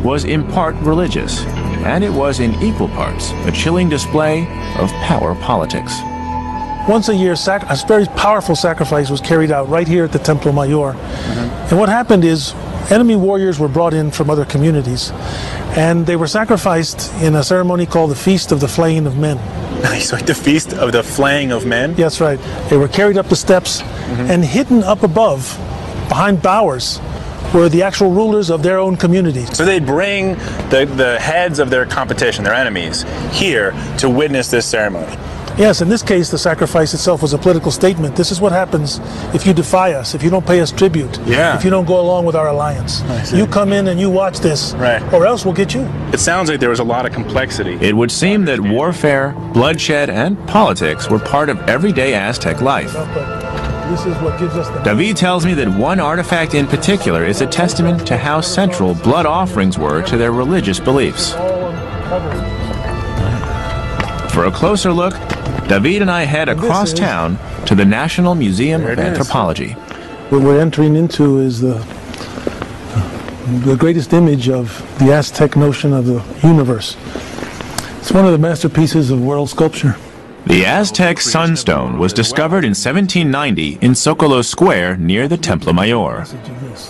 S9: was in part religious, and it was in equal parts a chilling display of power politics.
S11: Once a year, a very powerful sacrifice was carried out right here at the Templo Mayor. Mm-hmm. And what happened is, enemy warriors were brought in from other communities, and they were sacrificed in a ceremony called the Feast of the Flaying of Men.
S10: Nice, like the feast of the flaying of men.
S11: Yes, right. They were carried up the steps mm-hmm. and hidden up above, behind bowers, were the actual rulers of their own communities.
S10: So they'd bring the, the heads of their competition, their enemies, here to witness this ceremony.
S11: Yes, in this case, the sacrifice itself was a political statement. This is what happens if you defy us, if you don't pay us tribute,
S10: Yeah.
S11: if you don't go along with our alliance. You come in and you watch this,
S10: Right.
S11: or else we'll get you.
S10: It sounds like there was a lot of complexity.
S9: It would seem that warfare, bloodshed, and politics were part of everyday Aztec life.
S11: This is what gives us the.
S9: David tells me that one artifact in particular is a testament to how central blood offerings were to their religious beliefs. For a closer look, David and I head across town to the National Museum of. Anthropology.
S11: What we're entering into is the the greatest image of the Aztec notion of the universe. It's one of the masterpieces of world sculpture.
S9: The Aztec Sunstone was discovered in 1790 in Zocalo Square near the Templo Mayor.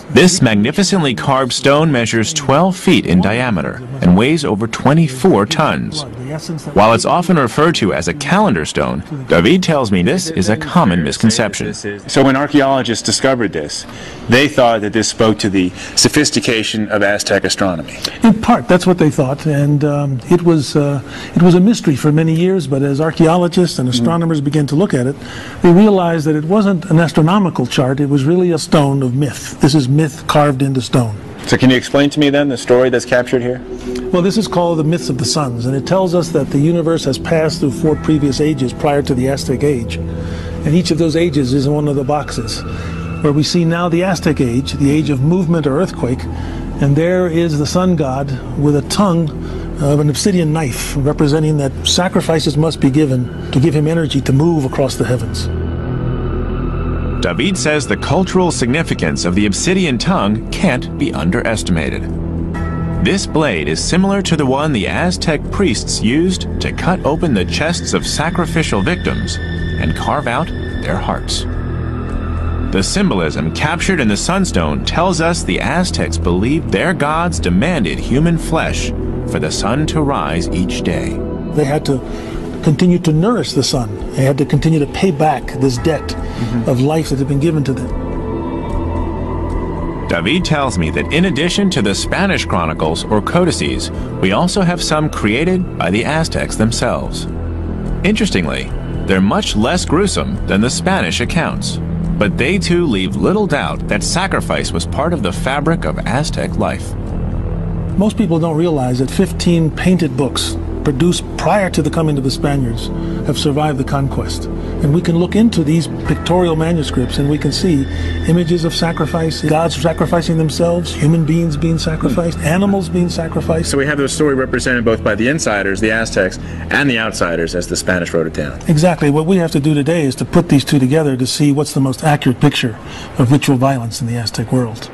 S9: This magnificently carved stone measures 12 feet in diameter and weighs over 24 tons.
S11: The essence that
S9: While it's often referred to as a calendar stone, David tells me this is a common misconception.
S10: So when archaeologists discovered this, they thought that this spoke to the sophistication of Aztec astronomy.
S11: In part, that's what they thought, and um, it was uh, it was a mystery for many years. But as archaeologists and astronomers began to look at it, they realized that it wasn't an astronomical chart; it was really a stone of myth. This is myth carved into stone.
S10: So can you explain to me then the story that's captured here?
S11: Well, this is called the myths of the suns, and it tells us that the universe has passed through four previous ages prior to the Aztec age, and each of those ages is in one of the boxes. Where we see now the Aztec age, the age of movement or earthquake, and there is the sun god with a tongue of an obsidian knife, representing that sacrifices must be given to give him energy to move across the heavens.
S9: David says the cultural significance of the obsidian tongue can't be underestimated. This blade is similar to the one the Aztec priests used to cut open the chests of sacrificial victims and carve out their hearts. The symbolism captured in the sunstone tells us the Aztecs believed their gods demanded human flesh for the sun to rise each day.
S11: They had to continue to nourish the sun. They had to continue to pay back this debt mm-hmm. of life that had been given to them.
S9: David tells me that in addition to the Spanish chronicles or codices, we also have some created by the Aztecs themselves. Interestingly, they're much less gruesome than the Spanish accounts, but they too leave little doubt that sacrifice was part of the fabric of Aztec life.
S11: Most people don't realize that 15 painted books produced prior to the coming of the Spaniards have survived the conquest. And we can look into these pictorial manuscripts and we can see images of sacrifice, gods sacrificing themselves, human beings being sacrificed, hmm. animals being sacrificed.
S10: So we have the story represented both by the insiders, the Aztecs, and the outsiders as the Spanish wrote it down.
S11: Exactly. What we have to do today is to put these two together to see what's the most accurate picture of ritual violence in the Aztec world.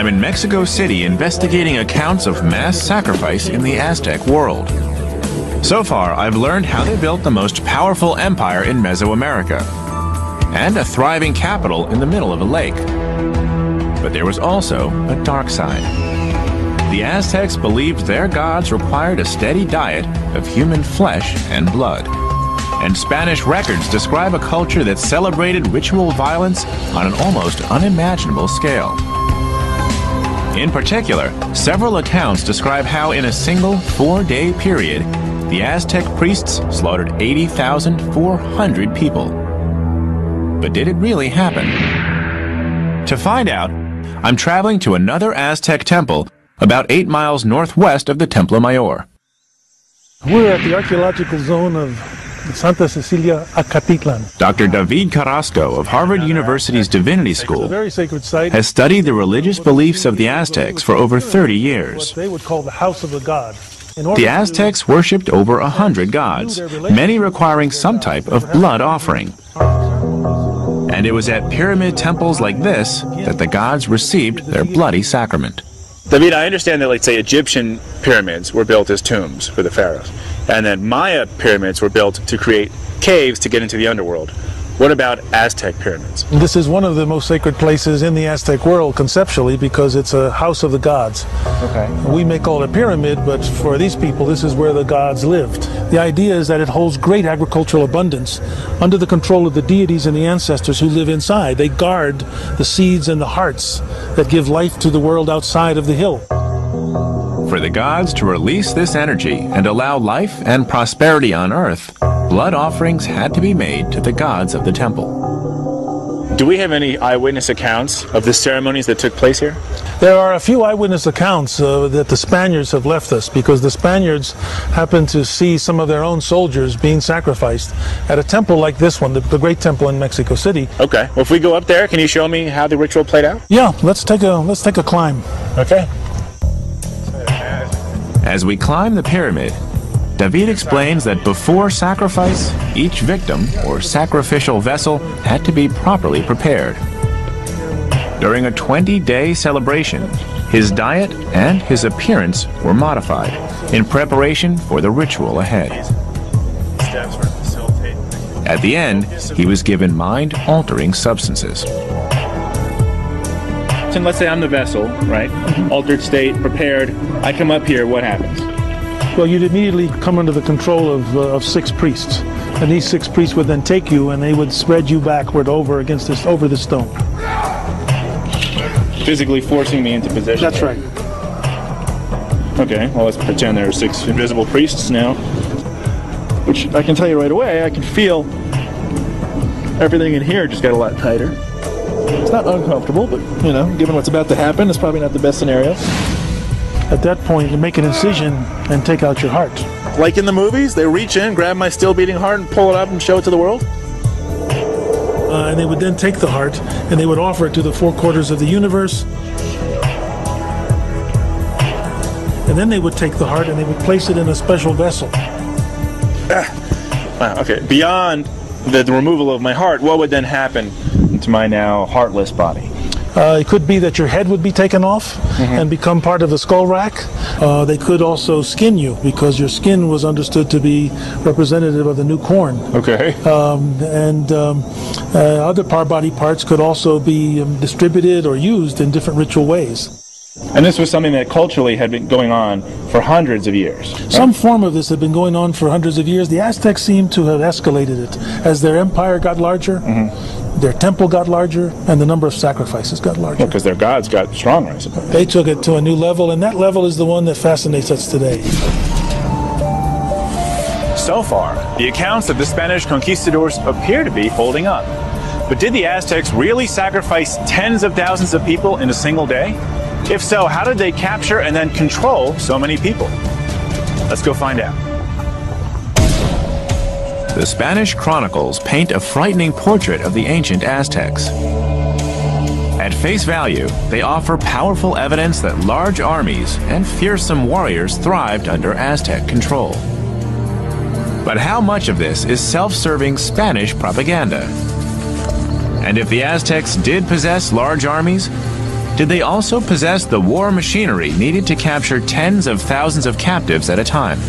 S9: I'm in Mexico City investigating accounts of mass sacrifice in the Aztec world. So far, I've learned how they built the most powerful empire in Mesoamerica and a thriving capital in the middle of a lake. But there was also a dark side. The Aztecs believed their gods required a steady diet of human flesh and blood. And Spanish records describe a culture that celebrated ritual violence on an almost unimaginable scale. In particular, several accounts describe how in a single four day period, the Aztec priests slaughtered 80,400 people. But did it really happen? To find out, I'm traveling to another Aztec temple about eight miles northwest of the Templo Mayor.
S11: We're at the archaeological zone of Santa Cecilia Acatitlan.
S9: Dr. David Carrasco of Harvard University's Divinity School
S11: very sacred site.
S9: has studied the religious beliefs of the Aztecs for over 30
S11: What
S9: years.
S11: they would call the house of the god.
S9: The Aztecs worshipped over a hundred gods, many requiring some type of blood offering. And it was at pyramid temples like this that the gods received their bloody sacrament.
S10: David, I understand that, like, say, Egyptian pyramids were built as tombs for the pharaohs, and then Maya pyramids were built to create caves to get into the underworld. What about Aztec pyramids?
S11: This is one of the most sacred places in the Aztec world conceptually because it's a house of the gods.
S10: Okay.
S11: We may call it a pyramid, but for these people, this is where the gods lived. The idea is that it holds great agricultural abundance under the control of the deities and the ancestors who live inside. They guard the seeds and the hearts that give life to the world outside of the hill.
S9: For the gods to release this energy and allow life and prosperity on earth, blood offerings had to be made to the gods of the temple.
S10: Do we have any eyewitness accounts of the ceremonies that took place here?
S11: There are a few eyewitness accounts uh, that the Spaniards have left us because the Spaniards happened to see some of their own soldiers being sacrificed at a temple like this one, the, the great temple in Mexico City.
S10: Okay. Well, if we go up there, can you show me how the ritual played out?
S11: Yeah, let's take a let's take a climb.
S10: Okay.
S9: As we climb the pyramid, David explains that before sacrifice, each victim or sacrificial vessel had to be properly prepared. During a 20 day celebration, his diet and his appearance were modified in preparation for the ritual ahead. At the end, he was given mind altering substances.
S10: And let's say I'm the vessel, right? Mm-hmm. Altered state, prepared. I come up here, what happens?
S11: Well, you'd immediately come under the control of, uh, of six priests, and these six priests would then take you and they would spread you backward over against this over the stone.
S10: Physically forcing me into position.
S11: That's right.
S10: Okay, well, let's pretend there are six invisible priests now. Which I can tell you right away, I can feel everything in here just got a lot tighter. It's not uncomfortable, but, you know, given what's about to happen, it's probably not the best scenario.
S11: At that point, you make an incision and take out your heart.
S10: Like in the movies, they reach in, grab my still beating heart, and pull it up and show it to the world?
S11: Uh, and they would then take the heart and they would offer it to the four quarters of the universe. And then they would take the heart and they would place it in a special vessel.
S10: Wow, okay. Beyond the, the removal of my heart, what would then happen to my now heartless body?
S11: Uh, it could be that your head would be taken off and become part of the skull rack. Uh, they could also skin you because your skin was understood to be representative of the new corn.
S10: Okay.
S11: Um, and um, uh, other par body parts could also be um, distributed or used in different ritual ways.
S10: And this was something that culturally had been going on for hundreds of years.
S11: Some form of this had been going on for hundreds of years. The Aztecs seem to have escalated it as their empire got larger, their temple got larger, and the number of sacrifices got larger.
S10: Because their gods got stronger, I suppose.
S11: They took it to a new level, and that level is the one that fascinates us today.
S10: So far, the accounts of the Spanish conquistadors appear to be holding up. But did the Aztecs really sacrifice tens of thousands of people in a single day? If so, how did they capture and then control so many people? Let's go find out.
S9: The Spanish chronicles paint a frightening portrait of the ancient Aztecs. At face value, they offer powerful evidence that large armies and fearsome warriors thrived under Aztec control. But how much of this is self serving Spanish propaganda? And if the Aztecs did possess large armies, did they also possess the war machinery needed to capture tens of thousands of captives at a time?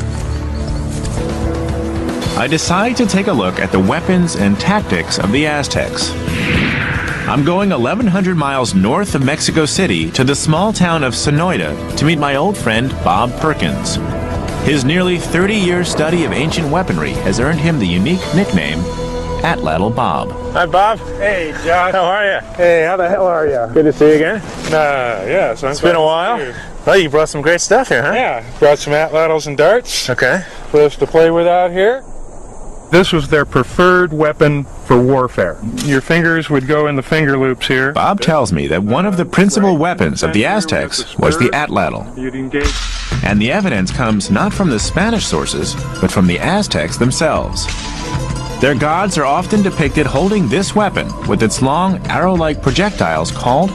S9: I decide to take a look at the weapons and tactics of the Aztecs. I'm going 1,100 miles north of Mexico City to the small town of Sonoita to meet my old friend Bob Perkins. His nearly 30 year study of ancient weaponry has earned him the unique nickname Atlatl Bob.
S10: Hi, Bob.
S12: Hey, John.
S10: How are you?
S12: Hey, how the hell are you?
S10: Good to see you again.
S12: Uh, yeah, so
S10: It's been a while. Well, you brought some great stuff here, huh?
S12: Yeah, brought some atlatls and darts
S10: Okay.
S12: for us to play with out here. This was their preferred weapon for warfare. Your fingers would go in the finger loops here.
S9: Bob tells me that one of the principal weapons of the Aztecs was the atlatl,
S12: You'd engage.
S9: and the evidence comes not from the Spanish sources, but from the Aztecs themselves. Their gods are often depicted holding this weapon with its long arrow-like projectiles called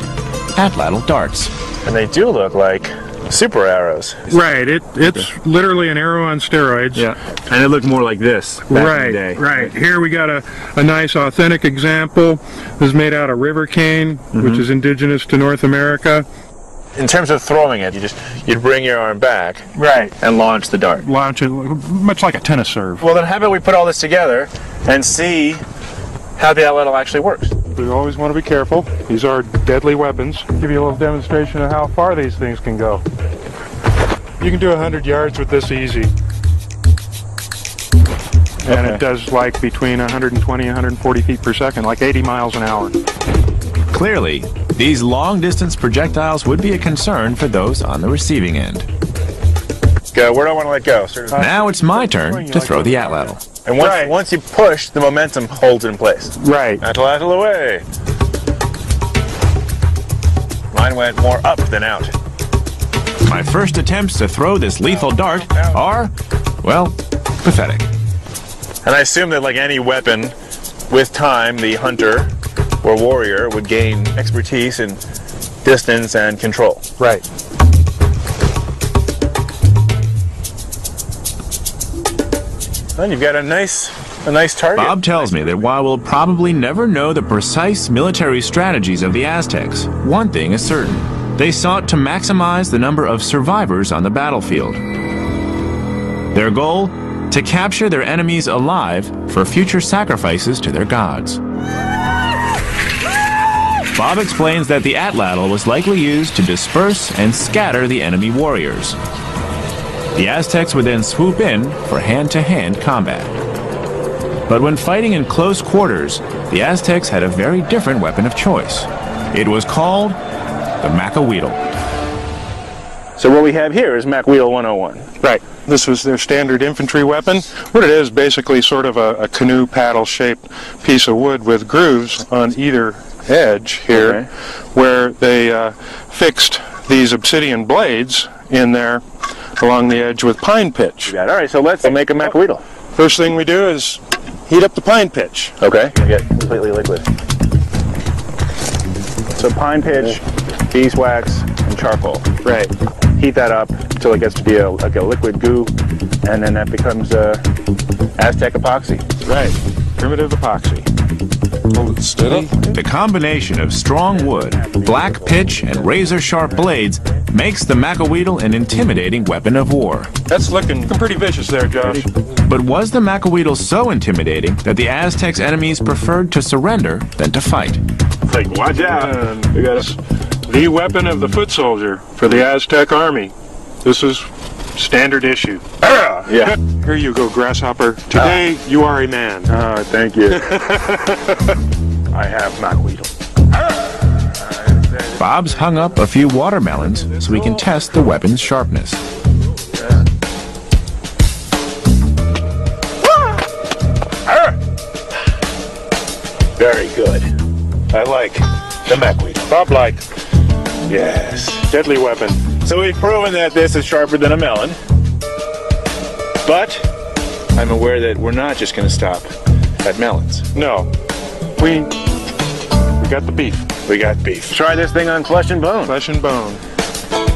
S9: atlatl darts.
S10: And they do look like super arrows.
S12: Right, it it's literally an arrow on steroids.
S10: Yeah. And it looked more like this back
S12: right,
S10: in the day.
S12: right. Here we got a, a nice authentic example. This is made out of river cane,
S10: Mm-hmm.
S12: which is indigenous to North America.
S10: In terms of throwing it, you just you'd bring your arm back
S12: Right.
S10: and launch the dart.
S12: Launch it much like a tennis serve.
S10: Well, then how about we put all this together and see how the atlatl actually works.
S12: We always want to be careful. These are deadly weapons. Give you a little demonstration of how far these things can go. You can do 100 yards with this easy. And
S10: Okay.
S12: it does like between 120 and 140 feet per second, like 80 miles an hour.
S9: Clearly, these long distance projectiles would be a concern for those on the receiving end.
S10: Go. Where do I want to let go? Sort of-
S9: Now it's my turn to throw the atlatl.
S10: And once, once you push, the momentum holds it in place.
S12: Right.
S10: Atlatl away. Mine went more up than out.
S9: My first attempts to throw this lethal dart are, well, pathetic.
S10: And I assume that, like any weapon, with time, the hunter or warrior would gain expertise in distance and control.
S12: Right.
S10: And you've got a nice, a nice target.
S9: Bob tells me that while we'll probably never know the precise military strategies of the Aztecs, one thing is certain. They sought to maximize the number of survivors on the battlefield. Their goal? To capture their enemies alive for future sacrifices to their gods. Bob explains that the atlatl was likely used to disperse and scatter the enemy warriors. The Aztecs would then swoop in for hand-to-hand combat. But when fighting in close quarters, the Aztecs had a very different weapon of choice. It was called the Macuahuitl.
S10: So what we have here is Macwheel 101.
S12: Right. This was their standard infantry weapon. What it is, basically sort of a, a canoe paddle shaped piece of wood with grooves on either edge here,
S10: Okay.
S12: where they uh, fixed these obsidian blades in there along the edge with pine pitch.
S10: All right, so let's make a Macwheel.
S12: First thing we do is heat up the pine pitch.
S10: Okay. Get completely liquid. So pine pitch, beeswax, and charcoal.
S12: Right.
S10: Heat that up until it gets to be a, like a liquid goo, and then that becomes uh, Aztec epoxy.
S12: Right. Primitive epoxy. Hold it steady.
S9: The combination of strong wood, black pitch, and razor-sharp blades makes the Macuahuitl an intimidating weapon of war.
S12: That's looking pretty vicious there, Josh.
S9: But was the Macuahuitl so intimidating that the Aztecs' enemies preferred to surrender than to fight?
S10: Like, watch
S12: And this, the weapon of the foot soldier for the Aztec army. This is standard issue.
S10: Yeah.
S12: Here you go, grasshopper. Today ah. you are a man.
S10: Oh, thank you. I have Macwheel.
S9: Bob's hung up a few watermelons so we can test the weapon's sharpness. Ah.
S10: Very good. I like the Macwheel.
S12: Bob like
S10: Yes.
S12: deadly weapon.
S10: So we've proven that this is sharper than a melon. But I'm aware that we're not just going to stop at melons.
S12: No, we we got the beef,
S10: We got beef. Try this thing on flesh and bone.
S12: flesh and bone.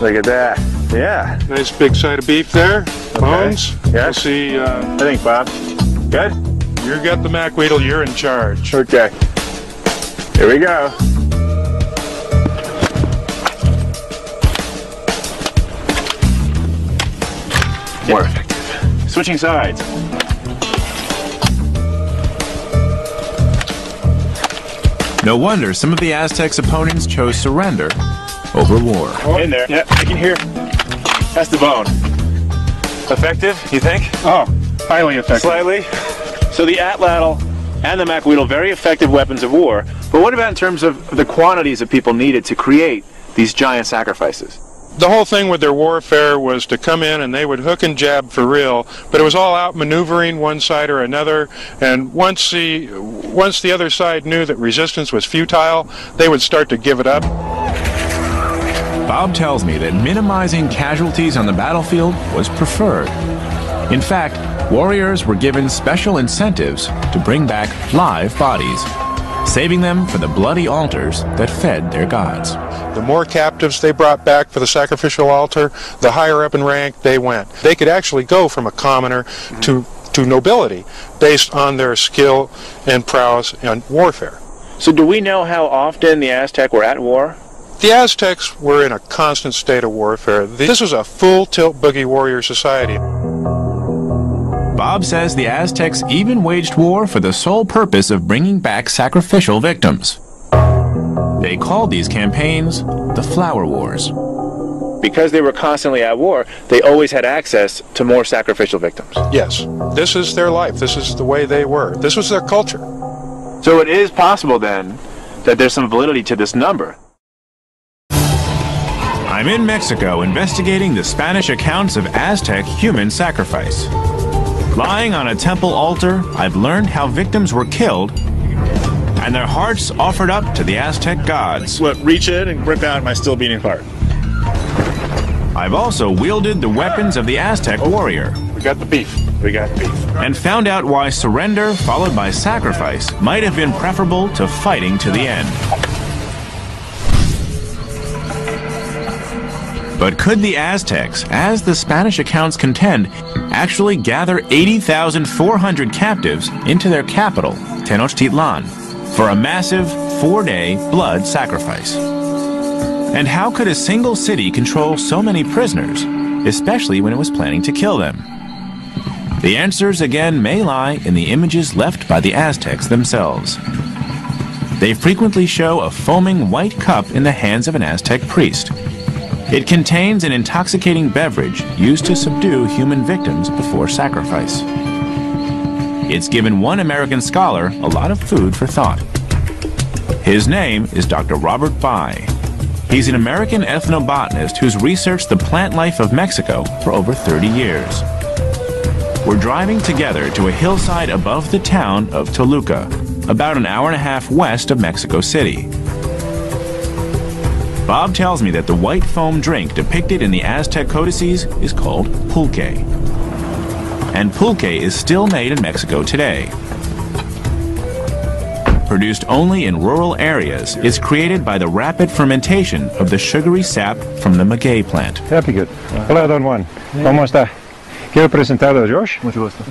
S10: Look at that. Yeah.
S12: Nice big side of beef there. Bones.
S10: Yes.
S12: We'll see. Uh,
S10: I think, Bob. Good?
S12: you got the Macuahuitl. You're in charge.
S10: Okay. Here we go. More effective. Switching sides.
S9: No wonder some of the Aztecs' opponents chose surrender over war.
S10: Oh, in there. Yeah, I can hear. That's the bone. Effective, you think?
S12: Oh, highly effective.
S10: Slightly. So the atlatl and the Macwheel, very effective weapons of war. But what about in terms of the quantities of people needed to create these giant sacrifices?
S12: The whole thing with their warfare was to come in and they would hook and jab for real, but it was all out maneuvering one side or another. And once the once the other side knew that resistance was futile, they would start to give it up.
S9: Bob tells me that minimizing casualties on the battlefield was preferred. In fact, warriors were given special incentives to bring back live bodies, saving them for the bloody altars that fed their gods.
S12: The more captives they brought back for the sacrificial altar, the higher up in rank they went. They could actually go from a commoner to to nobility based on their skill and prowess in warfare.
S10: So do we know how often the Aztec were at war?
S12: The Aztecs were in a constant state of warfare. This was a full tilt boogie warrior society.
S9: Bob says the Aztecs even waged war for the sole purpose of bringing back sacrificial victims. They called these campaigns the Flower Wars.
S10: Because they were constantly at war, they always had access to more sacrificial victims.
S12: Yes. This is their life. This is the way they were. This was their culture.
S10: So it is possible then that there's some validity to this number.
S9: I'm in Mexico investigating the Spanish accounts of Aztec human sacrifice. Lying on a temple altar, I've learned how victims were killed and their hearts offered up to the Aztec gods.
S10: What, reach in and rip out my still beating heart.
S9: I've also wielded the weapons of the Aztec warrior.
S10: We got the beef. We got beef.
S9: And found out why surrender followed by sacrifice might have been preferable to fighting to the end. But could the Aztecs, as the Spanish accounts contend, actually gather 80,400 captives into their capital, Tenochtitlan, for a massive four-day blood sacrifice? And how could a single city control so many prisoners, especially when it was planning to kill them? The answers again may lie in the images left by the Aztecs themselves. They frequently show a foaming white cup in the hands of an Aztec priest. It contains an intoxicating beverage used to subdue human victims before sacrifice. It's given one American scholar a lot of food for thought. His name is Dr. Robert Bye. He's an American ethnobotanist who's researched the plant life of Mexico for over 30 years. We're driving together to a hillside above the town of Toluca, about an hour and a half west of Mexico City. Bob tells me that the white foam drink depicted in the Aztec codices is called pulque. And pulque is still made in Mexico today. Produced only in rural areas, it's created by the rapid fermentation of the sugary sap from the maguey plant.
S13: Happy good. Hola, Don Juan. ¿Cómo está? Quiero presentar a Josh.
S10: Mucho gusto.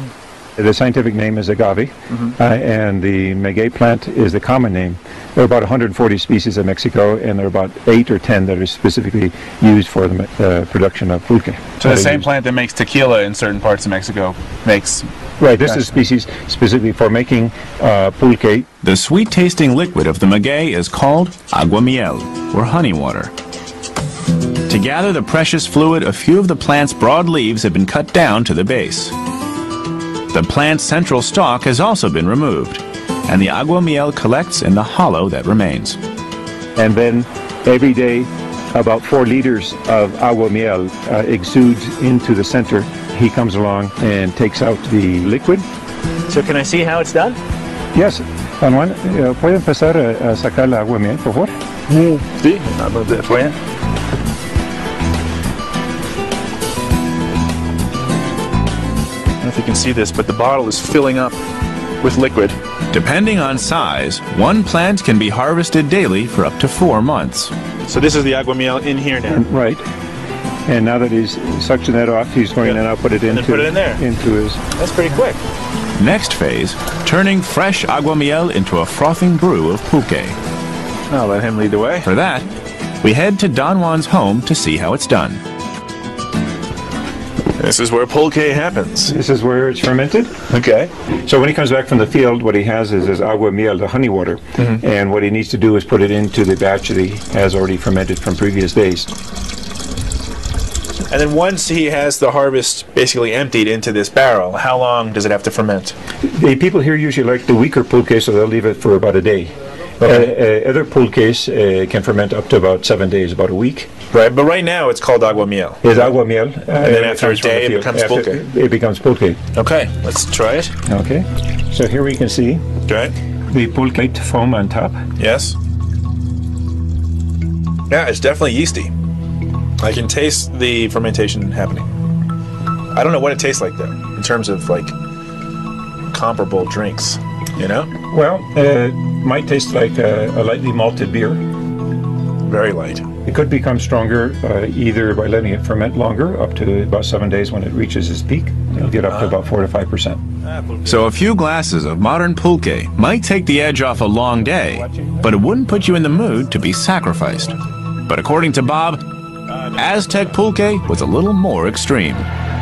S13: The scientific name is agave,
S10: Mhm.
S13: uh, and the maguey plant is the common name. There are about 140 species in Mexico, and there are about 8 or 10 that are specifically used for the uh, production of pulque.
S10: So the same
S13: used-
S10: plant that makes tequila in certain parts of Mexico makes.
S13: Right, this
S10: Gotcha.
S13: is species specifically for making uh, pulque.
S9: The sweet tasting liquid of the maguey is called aguamiel, or honey water. To gather the precious fluid, a few of the plant's broad leaves have been cut down to the base. The plant's central stalk has also been removed, and the aguamiel collects in the hollow that remains.
S13: And then every day, about four liters of agua miel uh, exudes into the center. He comes along and takes out the liquid.
S10: So can I see how it's done?
S13: Yes, Don Juan, uh, ¿puede empezar a, a sacar la agua miel, por favor?
S10: Sí, vamos de if you can see this, but the bottle is filling up with liquid.
S9: Depending on size, one plant can be harvested daily for up to four months.
S10: So this is the aguamiel in here now.
S13: Right. And now that he's suctioned that off, he's going to now put it into
S10: then put it in there.
S13: into his.
S10: That's pretty quick.
S9: Next phase, turning fresh aguamiel into a frothing brew of pulque.
S10: I'll let him lead the way.
S9: For that, we head to Don Juan's home to see how it's done.
S10: This is where pulque happens.
S13: This is where it's fermented.
S10: Okay.
S13: So when he comes back from the field, what he has is his agua miel, the honey water,
S10: Mhm.
S13: and what he needs to do is put it into the batch that he has already fermented from previous days.
S10: And then once he has the harvest basically emptied into this barrel, how long does it have to ferment?
S13: The people here usually like the weaker pulque, so they'll leave it for about a day. Uh, uh, other pulques uh, can ferment up to about seven days, about a week.
S10: Right, but right now it's called aguamiel.
S13: It's agua miel. Uh,
S10: And then after a day it becomes
S13: After-
S10: pulque.
S13: It becomes pulque.
S10: Okay, let's try it.
S13: Okay. So here we can see
S10: Okay.
S13: the pulque foam on top.
S10: Yes. Yeah, it's definitely yeasty. I can taste the fermentation happening. I don't know what it tastes like though, in terms of like comparable drinks. You know?
S13: Well, uh, might taste like a, a lightly malted beer.
S10: Very light.
S13: It could become stronger uh, either by letting it ferment longer, up to about seven days when it reaches its peak. It'll get up to about four to five percent.
S9: So a few glasses of modern pulque might take the edge off a long day, but it wouldn't put you in the mood to be sacrificed. But according to Bob, Aztec pulque was a little more extreme.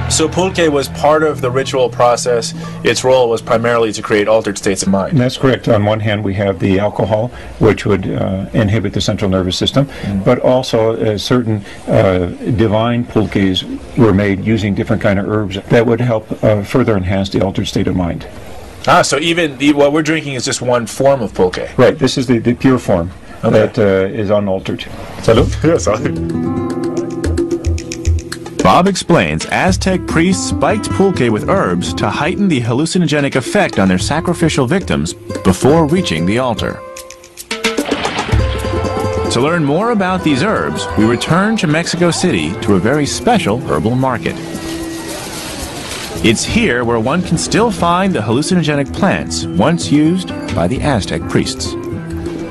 S10: So pulque was part of the ritual process. Its role was primarily to create altered states of mind.
S13: That's correct. On one hand, we have the alcohol, which would uh, inhibit the central nervous system, mm. but also uh, certain uh, divine pulques were made using different kind of herbs that would help uh, further enhance the altered state of mind.
S10: Ah, so even the, what we're drinking is just one form of pulque.
S13: Right. This is the, the pure form okay. that uh, is unaltered.
S10: Salud. Yes, salud.
S9: Bob explains Aztec priests spiked pulque with herbs to heighten the hallucinogenic effect on their sacrificial victims before reaching the altar. To learn more about these herbs, we return to Mexico City to a very special herbal market. It's here where one can still find the hallucinogenic plants once used by the Aztec priests.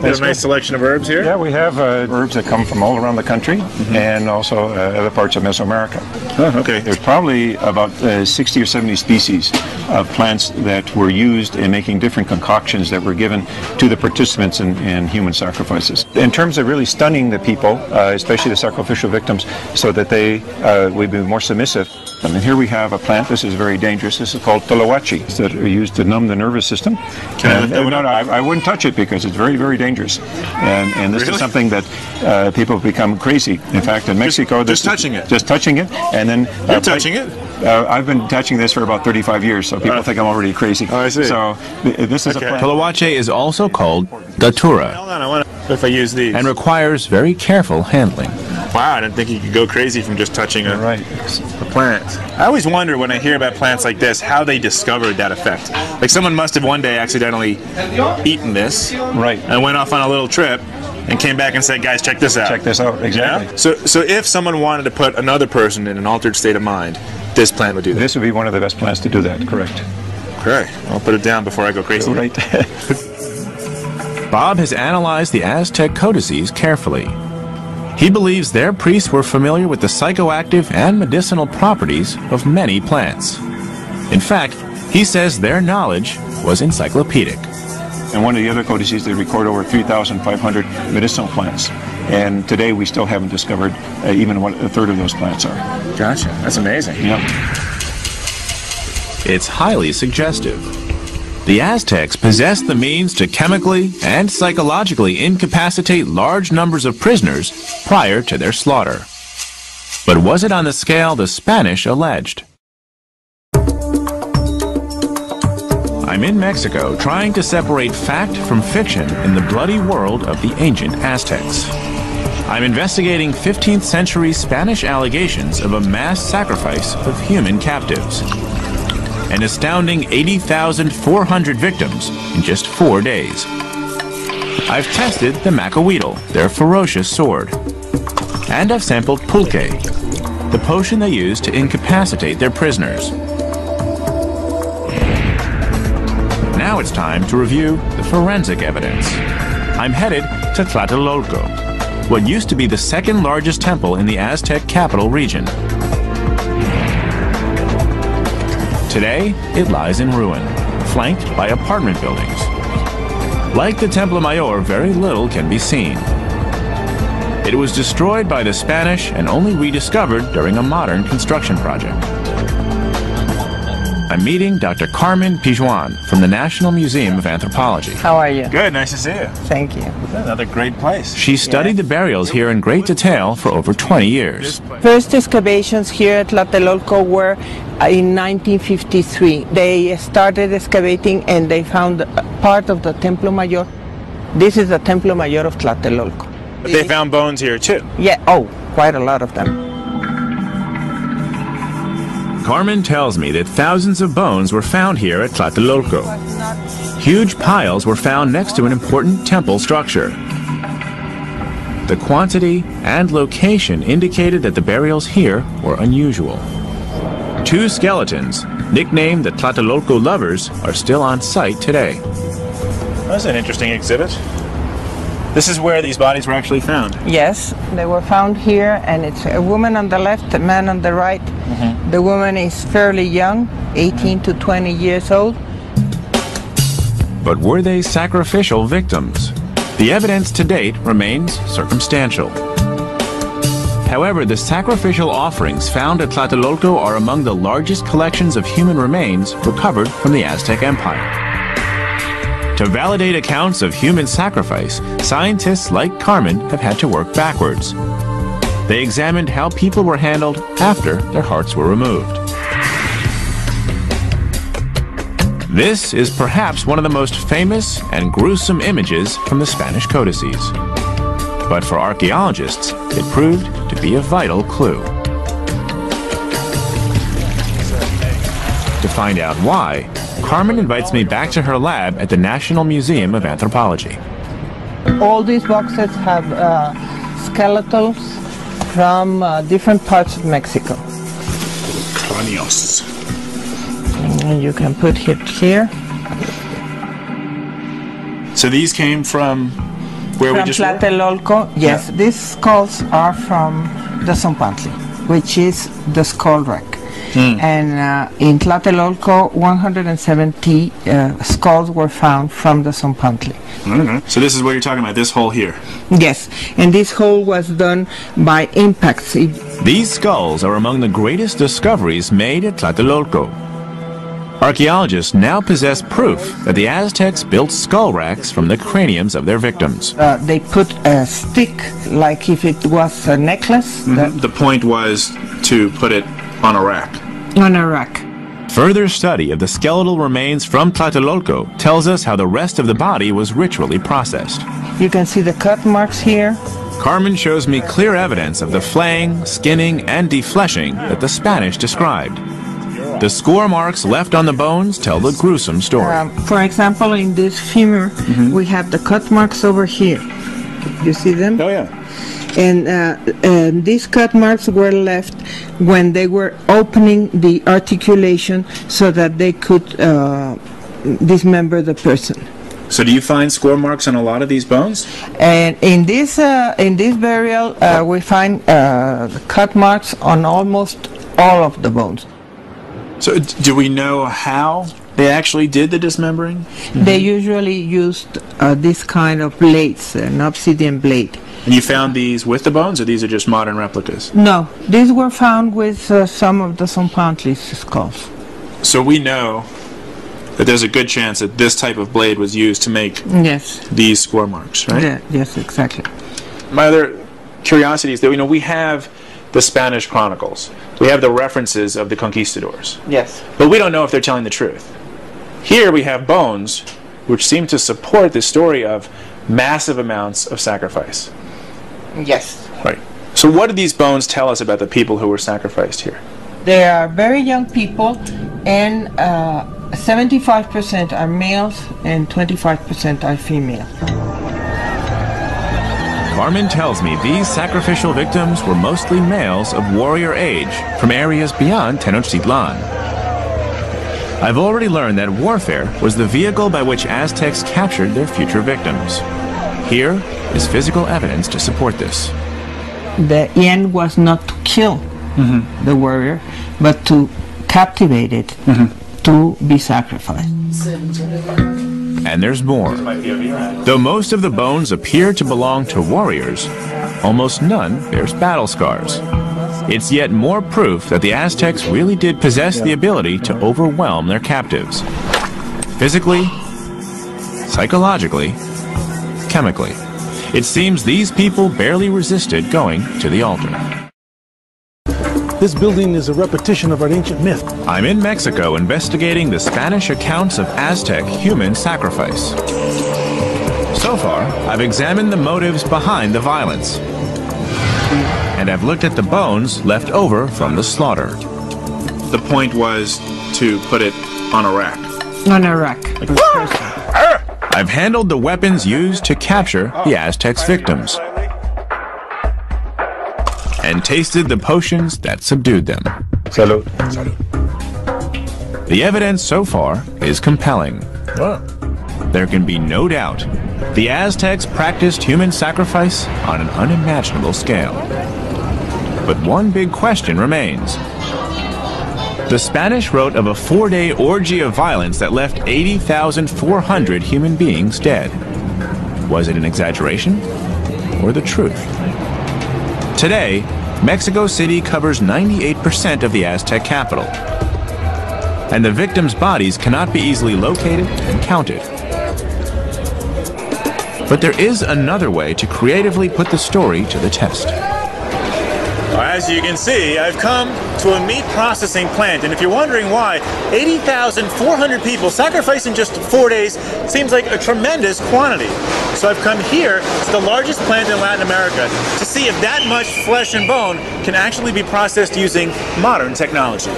S10: There's a nice selection of herbs here.
S13: Yeah, we have uh, herbs that come from all around the country mm-hmm. and also uh, other parts of Mesoamerica.
S10: Oh, okay.
S13: There's probably about uh, 60 or 70 species of plants that were used in making different concoctions that were given to the participants in, in human sacrifices. In terms of really stunning the people, uh, especially the sacrificial victims, so that they uh, would be more submissive. And here we have a plant. This is very dangerous. This is called toloache. That are used to numb the nervous system.
S10: Can and, I,
S13: no, no, I, I, wouldn't touch it because it's very, very dangerous. And, and this
S10: really?
S13: is something that uh, people become crazy. In fact, in Mexico,
S10: just, just touching it,
S13: just touching it, and then
S10: uh, you're touching it.
S13: Uh, I've been touching this for about 35 years, so people think I'm already crazy.
S10: Oh, I see.
S13: So th- this is
S10: okay.
S13: a plant.
S9: Toloache is also called datura.
S10: Hold on, I want if I use these.
S9: And requires very careful handling.
S10: Wow, I didn't think you could go crazy from just touching a,
S13: right.
S10: a plant. I always wonder when I hear about plants like this how they discovered that effect. Like someone must have one day accidentally eaten this,
S13: right,
S10: and went off on a little trip, and came back and said, "Guys, check this out."
S13: Check this out. Exactly.
S10: Yeah? So, so if someone wanted to put another person in an altered state of mind, this plant would do that.
S13: This would be one of the best plants to do that. Correct.
S10: Okay, I'll put it down before I go crazy.
S13: Right.
S9: Bob has analyzed the Aztec codices carefully. He believes their priests were familiar with the psychoactive and medicinal properties of many plants. In fact, he says their knowledge was encyclopedic.
S13: And one of the other codices, they record over 3,500 medicinal plants. And today we still haven't discovered uh, even what a third of those plants are.
S10: Gotcha. That's amazing.
S13: Yep.
S9: It's highly suggestive. The Aztecs possessed the means to chemically and psychologically incapacitate large numbers of prisoners prior to their slaughter. But was it on the scale the Spanish alleged? I'm in Mexico trying to separate fact from fiction in the bloody world of the ancient Aztecs. I'm investigating 15th century Spanish allegations of a mass sacrifice of human captives an astounding 80,400 victims in just four days. I've tested the Macuahuitl, their ferocious sword. And I've sampled pulque, the potion they use to incapacitate their prisoners. Now it's time to review the forensic evidence. I'm headed to Tlatelolco, what used to be the second largest temple in the Aztec capital region. Today, it lies in ruin, flanked by apartment buildings. Like the Templo Mayor, very little can be seen. It was destroyed by the Spanish and only rediscovered during a modern construction project. I'm meeting Dr. Carmen Pijoan from the National Museum of Anthropology.
S14: How are you?
S10: Good, nice to see you.
S14: Thank you.
S10: Another great place.
S9: She studied the burials here in great detail for over 20 years.
S14: First excavations here at Tlatelolco were Uh, in 1953. They started excavating and they found part of the Templo Mayor. This is the Templo Mayor of Tlatelolco.
S10: But they found bones here too.
S14: Yeah, oh, quite a lot of them.
S9: Carmen tells me that thousands of bones were found here at Tlatelolco. Huge piles were found next to an important temple structure. The quantity and location indicated that the burials here were unusual. Two skeletons, nicknamed the Tlatelolco Lovers, are still on site today.
S10: That's an interesting exhibit. This is where these bodies were actually found.
S14: Yes, they were found here, and it's a woman on the left, a man on the right. Mm-hmm. The woman is fairly young, 18 to 20 years old.
S9: But were they sacrificial victims? The evidence to date remains circumstantial. However, the sacrificial offerings found at Tlatelolco are among the largest collections of human remains recovered from the Aztec Empire. To validate accounts of human sacrifice, scientists like Carmen have had to work backwards. They examined how people were handled after their hearts were removed. This is perhaps one of the most famous and gruesome images from the Spanish codices. But for archaeologists, it proved to be a vital clue. To find out why, Carmen invites me back to her lab at the National Museum of Anthropology.
S14: All these boxes have uh, skeletons from uh, different parts of Mexico.
S10: Cranios.
S14: And you can put it here.
S10: So these came from where we
S14: from
S10: just were?
S14: Tlatelolco. Yes, these skulls are from the Tzompantli, which is the skull rack.
S10: Hmm.
S14: And uh, in Tlatelolco, 170 uh, skulls were found from the Tzompantli.
S10: Okay. So this is what you're talking about, this hole here.
S14: Yes, and this hole was done by impacts. It-
S9: These skulls are among the greatest discoveries made at Tlatelolco. Archaeologists now possess proof that the Aztecs built skull racks from the craniums of their victims.
S14: uh, they put a stick, like if it was a necklace, that-
S10: The point was to put it on a rack.
S14: on a rack.
S9: Further study of the skeletal remains from Tlatelolco tells us how the rest of the body was ritually processed.
S14: You can see the cut marks here.
S9: Carmen shows me clear evidence of the flaying, skinning, and defleshing that the Spanish described. The score marks left on the bones tell the gruesome story.
S14: Um, for example, in this femur, we have the cut marks over here. You see them?
S10: Oh, yeah.
S14: And, uh, and these cut marks were left when they were opening the articulation so that they could uh, dismember the person.
S10: So do you find score marks on a lot of these bones?
S14: And in this uh, in this burial, uh, we find uh, cut marks on almost all of the bones.
S10: So do we know how they actually did the dismembering?
S14: They usually used uh, this kind of blades, an obsidian blade.
S10: And you found these with the bones, or these are just modern replicas?
S14: No, these were found with uh, some of the Tzompantlis skulls.
S10: So we know that there's a good chance that this type of blade was used to make
S14: Yes.
S10: these score marks, right?
S14: Yeah, yes, exactly.
S10: My other curiosity is that you know we have the Spanish chronicles, we have the references of the conquistadors,
S14: Yes.
S10: but we don't know if they're telling the truth. Here we have bones which seem to support the story of massive amounts of sacrifice.
S14: Yes.
S10: Right. So what do these bones tell us about the people who were sacrificed here?
S14: They are very young people, and uh, 75% are males and 25% are female.
S9: Carmen tells me these sacrificial victims were mostly males of warrior age from areas beyond Tenochtitlan. I've already learned that warfare was the vehicle by which Aztecs captured their future victims. Here is physical evidence to support this.
S14: The end was not to kill mm-hmm. the warrior, but to captivate it mm-hmm. to be sacrificed.
S9: And there's more. Though most of the bones appear to belong to warriors, almost none bears battle scars. It's yet more proof that the Aztecs really did possess the ability to overwhelm their captives. Physically, psychologically, chemically. It seems these people barely resisted going to the altar.
S11: This building is a repetition of an ancient myth.
S9: I'm in Mexico investigating the Spanish accounts of Aztec human sacrifice. So far, I've examined the motives behind the violence. And I've looked at the bones left over from the slaughter.
S10: The point was to put it on a rack.
S14: On a rack.
S9: I've handled the weapons used to capture the Aztecs' victims. And tasted the potions that subdued them.
S10: Salud.
S9: The evidence so far is compelling. There can be no doubt the Aztecs practiced human sacrifice on an unimaginable scale. But one big question remains. The Spanish wrote of a four day orgy of violence that left 80,400 human beings dead. Was it an exaggeration or the truth? Today, Mexico City covers 98% of the Aztec capital. And the victims' bodies cannot be easily located and counted. But there is another way to creatively put the story to the test.
S10: As you can see, I've come to a meat processing plant, and if you're wondering why, 80,400 people sacrificed in just four days seems like a tremendous quantity. So I've come here to the largest plant in Latin America to see if that much flesh and bone can actually be processed using modern technology.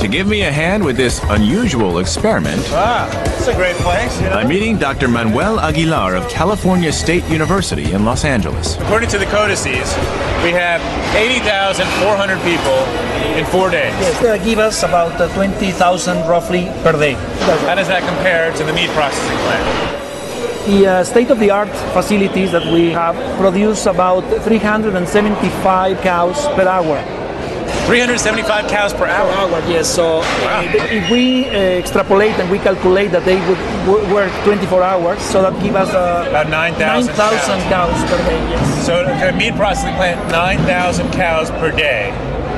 S9: To give me a hand with this unusual experiment,
S10: Ah, it's a great place. You know?
S9: I'm meeting Dr. Manuel Aguilar of California State University in Los Angeles.
S10: According to the codices, we have 80,400 people in four days.
S7: Yes, they give us about uh, 20,000 roughly per day.
S10: How does that compare to the meat processing plant?
S7: The uh, state-of-the-art facilities that we have produce about 375 cows per hour.
S10: 375 cows per hour.
S7: hour, yes. So uh, if we uh, extrapolate and we calculate that they would w- work 24 hours, so that give us uh,
S10: About 9,000
S7: 9,000 cows per day. Yes.
S10: So the meat processing plant, 9,000 cows per day.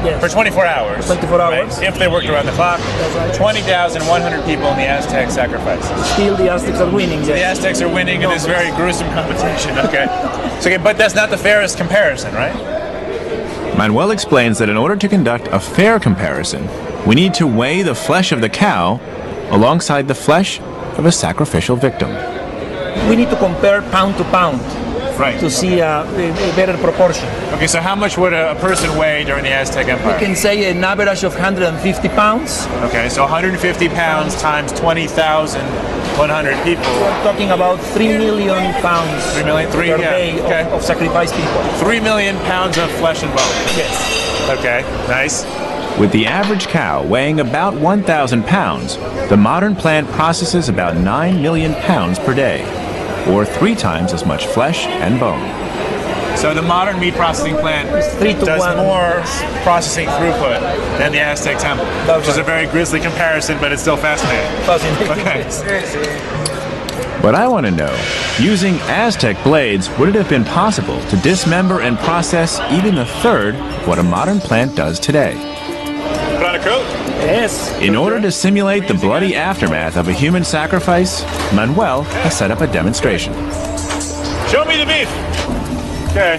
S7: Yes.
S10: For 24 hours.
S7: 24
S10: right?
S7: hours.
S10: If they worked around the clock.
S7: right.
S10: 20,100 people in the Aztec sacrifice.
S7: Still, the Aztecs are winning.
S10: So the Aztecs are winning in this very gruesome competition. Okay. so, okay, but that's not the fairest comparison, right?
S9: Manuel explains that in order to conduct a fair comparison, we need to weigh the flesh of the cow alongside the flesh of a sacrificial victim.
S7: We need to compare pound to pound
S10: Right.
S7: to see uh, a, a better proportion.
S10: Okay, so how much would a, a person weigh during the Aztec Empire?
S7: We can say an average of 150 pounds.
S10: Okay, so 150 pounds times 20,100 people.
S7: We're talking about 3 million pounds
S10: Three million, three,
S7: per
S10: yeah,
S7: day of-
S10: okay.
S7: of, sacrificed people.
S10: 3 million pounds of flesh and bone.
S7: Yes.
S10: Okay, nice.
S9: With the average cow weighing about 1,000 pounds, the modern plant processes about 9 million pounds per day, or three times as much flesh and bone.
S10: So the modern meat processing plant
S7: three to
S10: does
S7: one.
S10: more processing throughput than the Aztec temple,
S7: That's
S10: which is a very grisly comparison, but it's still fascinating.
S7: Fascinating.
S10: Okay.
S9: But I want to know, using Aztec blades, would it have been possible to dismember and process even a third of what a modern plant does today?
S10: Put on a coat.
S7: Yes.
S9: In order to simulate the bloody aftermath of a human sacrifice, Manuel has set up a demonstration.
S10: Show me the beef. Okay.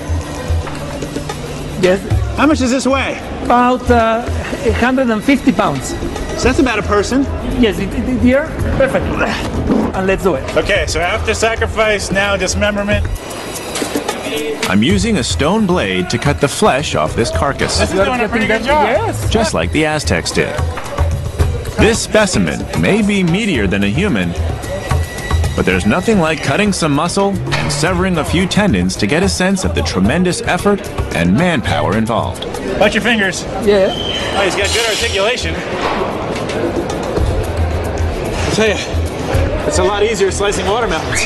S7: Yes.
S10: How much does this weigh?
S7: About uh, 150 pounds.
S10: So that's about a person.
S7: Yes, it, it, it- here. Perfect. And let's do it.
S10: Okay, so after sacrifice, now dismemberment.
S9: I'm using a stone blade to cut the flesh off this carcass,
S10: This is doing a pretty good job.
S7: Yes.
S9: just like the Aztecs did. This specimen may be meatier than a human, but there's nothing like cutting some muscle and severing a few tendons to get a sense of the tremendous effort and manpower involved.
S10: Watch your fingers.
S7: Yeah.
S10: Oh, he's got good articulation. I tell you, it's a lot easier slicing watermelons.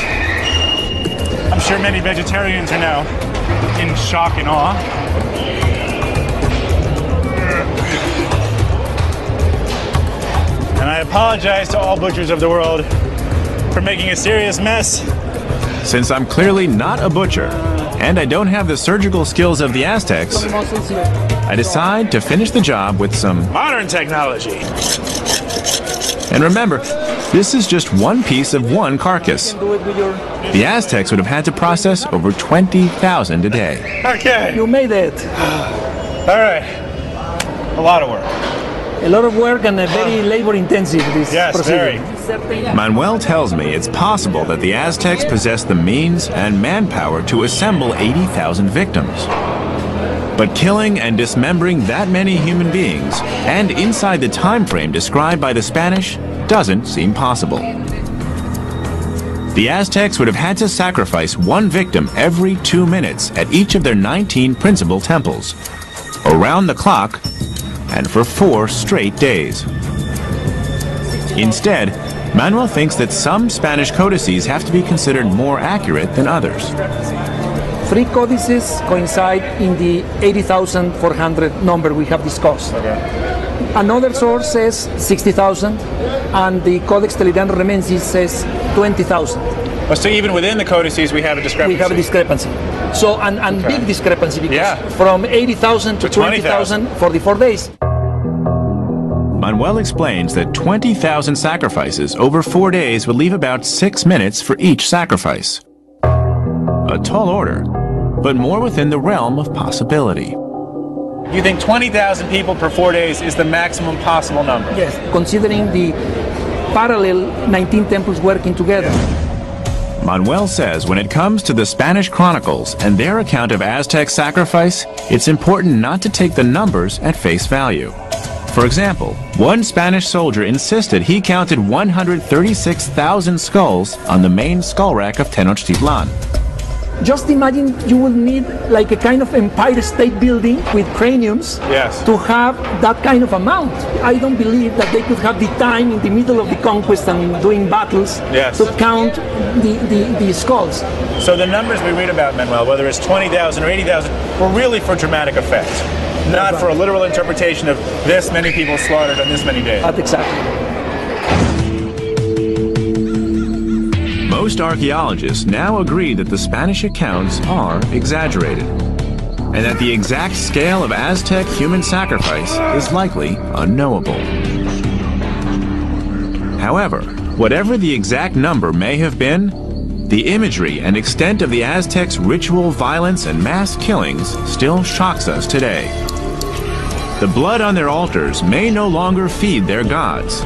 S10: I'm sure many vegetarians are now in shock and awe. And I apologize to all butchers of the world for making a serious mess.
S9: Since I'm clearly not a butcher, and I don't have the surgical skills of the Aztecs, I decide to finish the job with some.
S10: Modern technology.
S9: And remember, this is just one piece of one carcass.
S7: Do it with your.
S9: The Aztecs would have had to process over 20,000 a day.
S10: Okay.
S7: You made it.
S10: All right. A lot of work.
S7: A lot of work and a very labor intensive. This
S10: Yes,
S7: procedure.
S10: very.
S9: Manuel tells me it's possible that the Aztecs possessed the means and manpower to assemble 80,000 victims. But killing and dismembering that many human beings, and inside the time frame described by the Spanish, doesn't seem possible. The Aztecs would have had to sacrifice one victim every two minutes at each of their 19 principal temples, around the clock, and for four straight days. Instead, Manuel thinks that some Spanish codices have to be considered more accurate than others.
S7: Three codices coincide in the 80,400 number we have discussed. Another source says 60,000, and the Codex Telleriano Remensis says 20,000.
S10: Oh, so even within the codices, we have a discrepancy.
S7: We have a discrepancy. So, and, and
S10: Okay.
S7: big discrepancy because
S10: Yeah.
S7: from 80,000 to
S10: To 20,000.
S7: 20,000 for the four days.
S9: Manuel explains that 20,000 sacrifices over four days would leave about six minutes for each sacrifice. A tall order, but more within the realm of possibility.
S10: You think 20,000 people per four days is the maximum possible number?
S7: Yes, considering the parallel 19 temples working together.
S9: Manuel says when it comes to the Spanish chronicles and their account of Aztec sacrifice, it's important not to take the numbers at face value. For example, one Spanish soldier insisted he counted 136,000 skulls on the main skull rack of Tenochtitlan.
S7: Just imagine you will need like a kind of Empire State Building with craniums
S10: Yes.
S7: to have that kind of amount. I don't believe that they could have the time in the middle of the conquest and doing battles
S10: Yes.
S7: to count the, the, the skulls.
S10: So the numbers we read about, Manuel, whether it's 20,000 or 80,000, were really for dramatic effect, not for a literal interpretation of this many people slaughtered on this many days.
S7: That's exactly.
S9: Most archaeologists now agree that the Spanish accounts are exaggerated, and that the exact scale of Aztec human sacrifice is likely unknowable. However, whatever the exact number may have been, the imagery and extent of the Aztecs' ritual violence and mass killings still shocks us today. The blood on their altars may no longer feed their gods,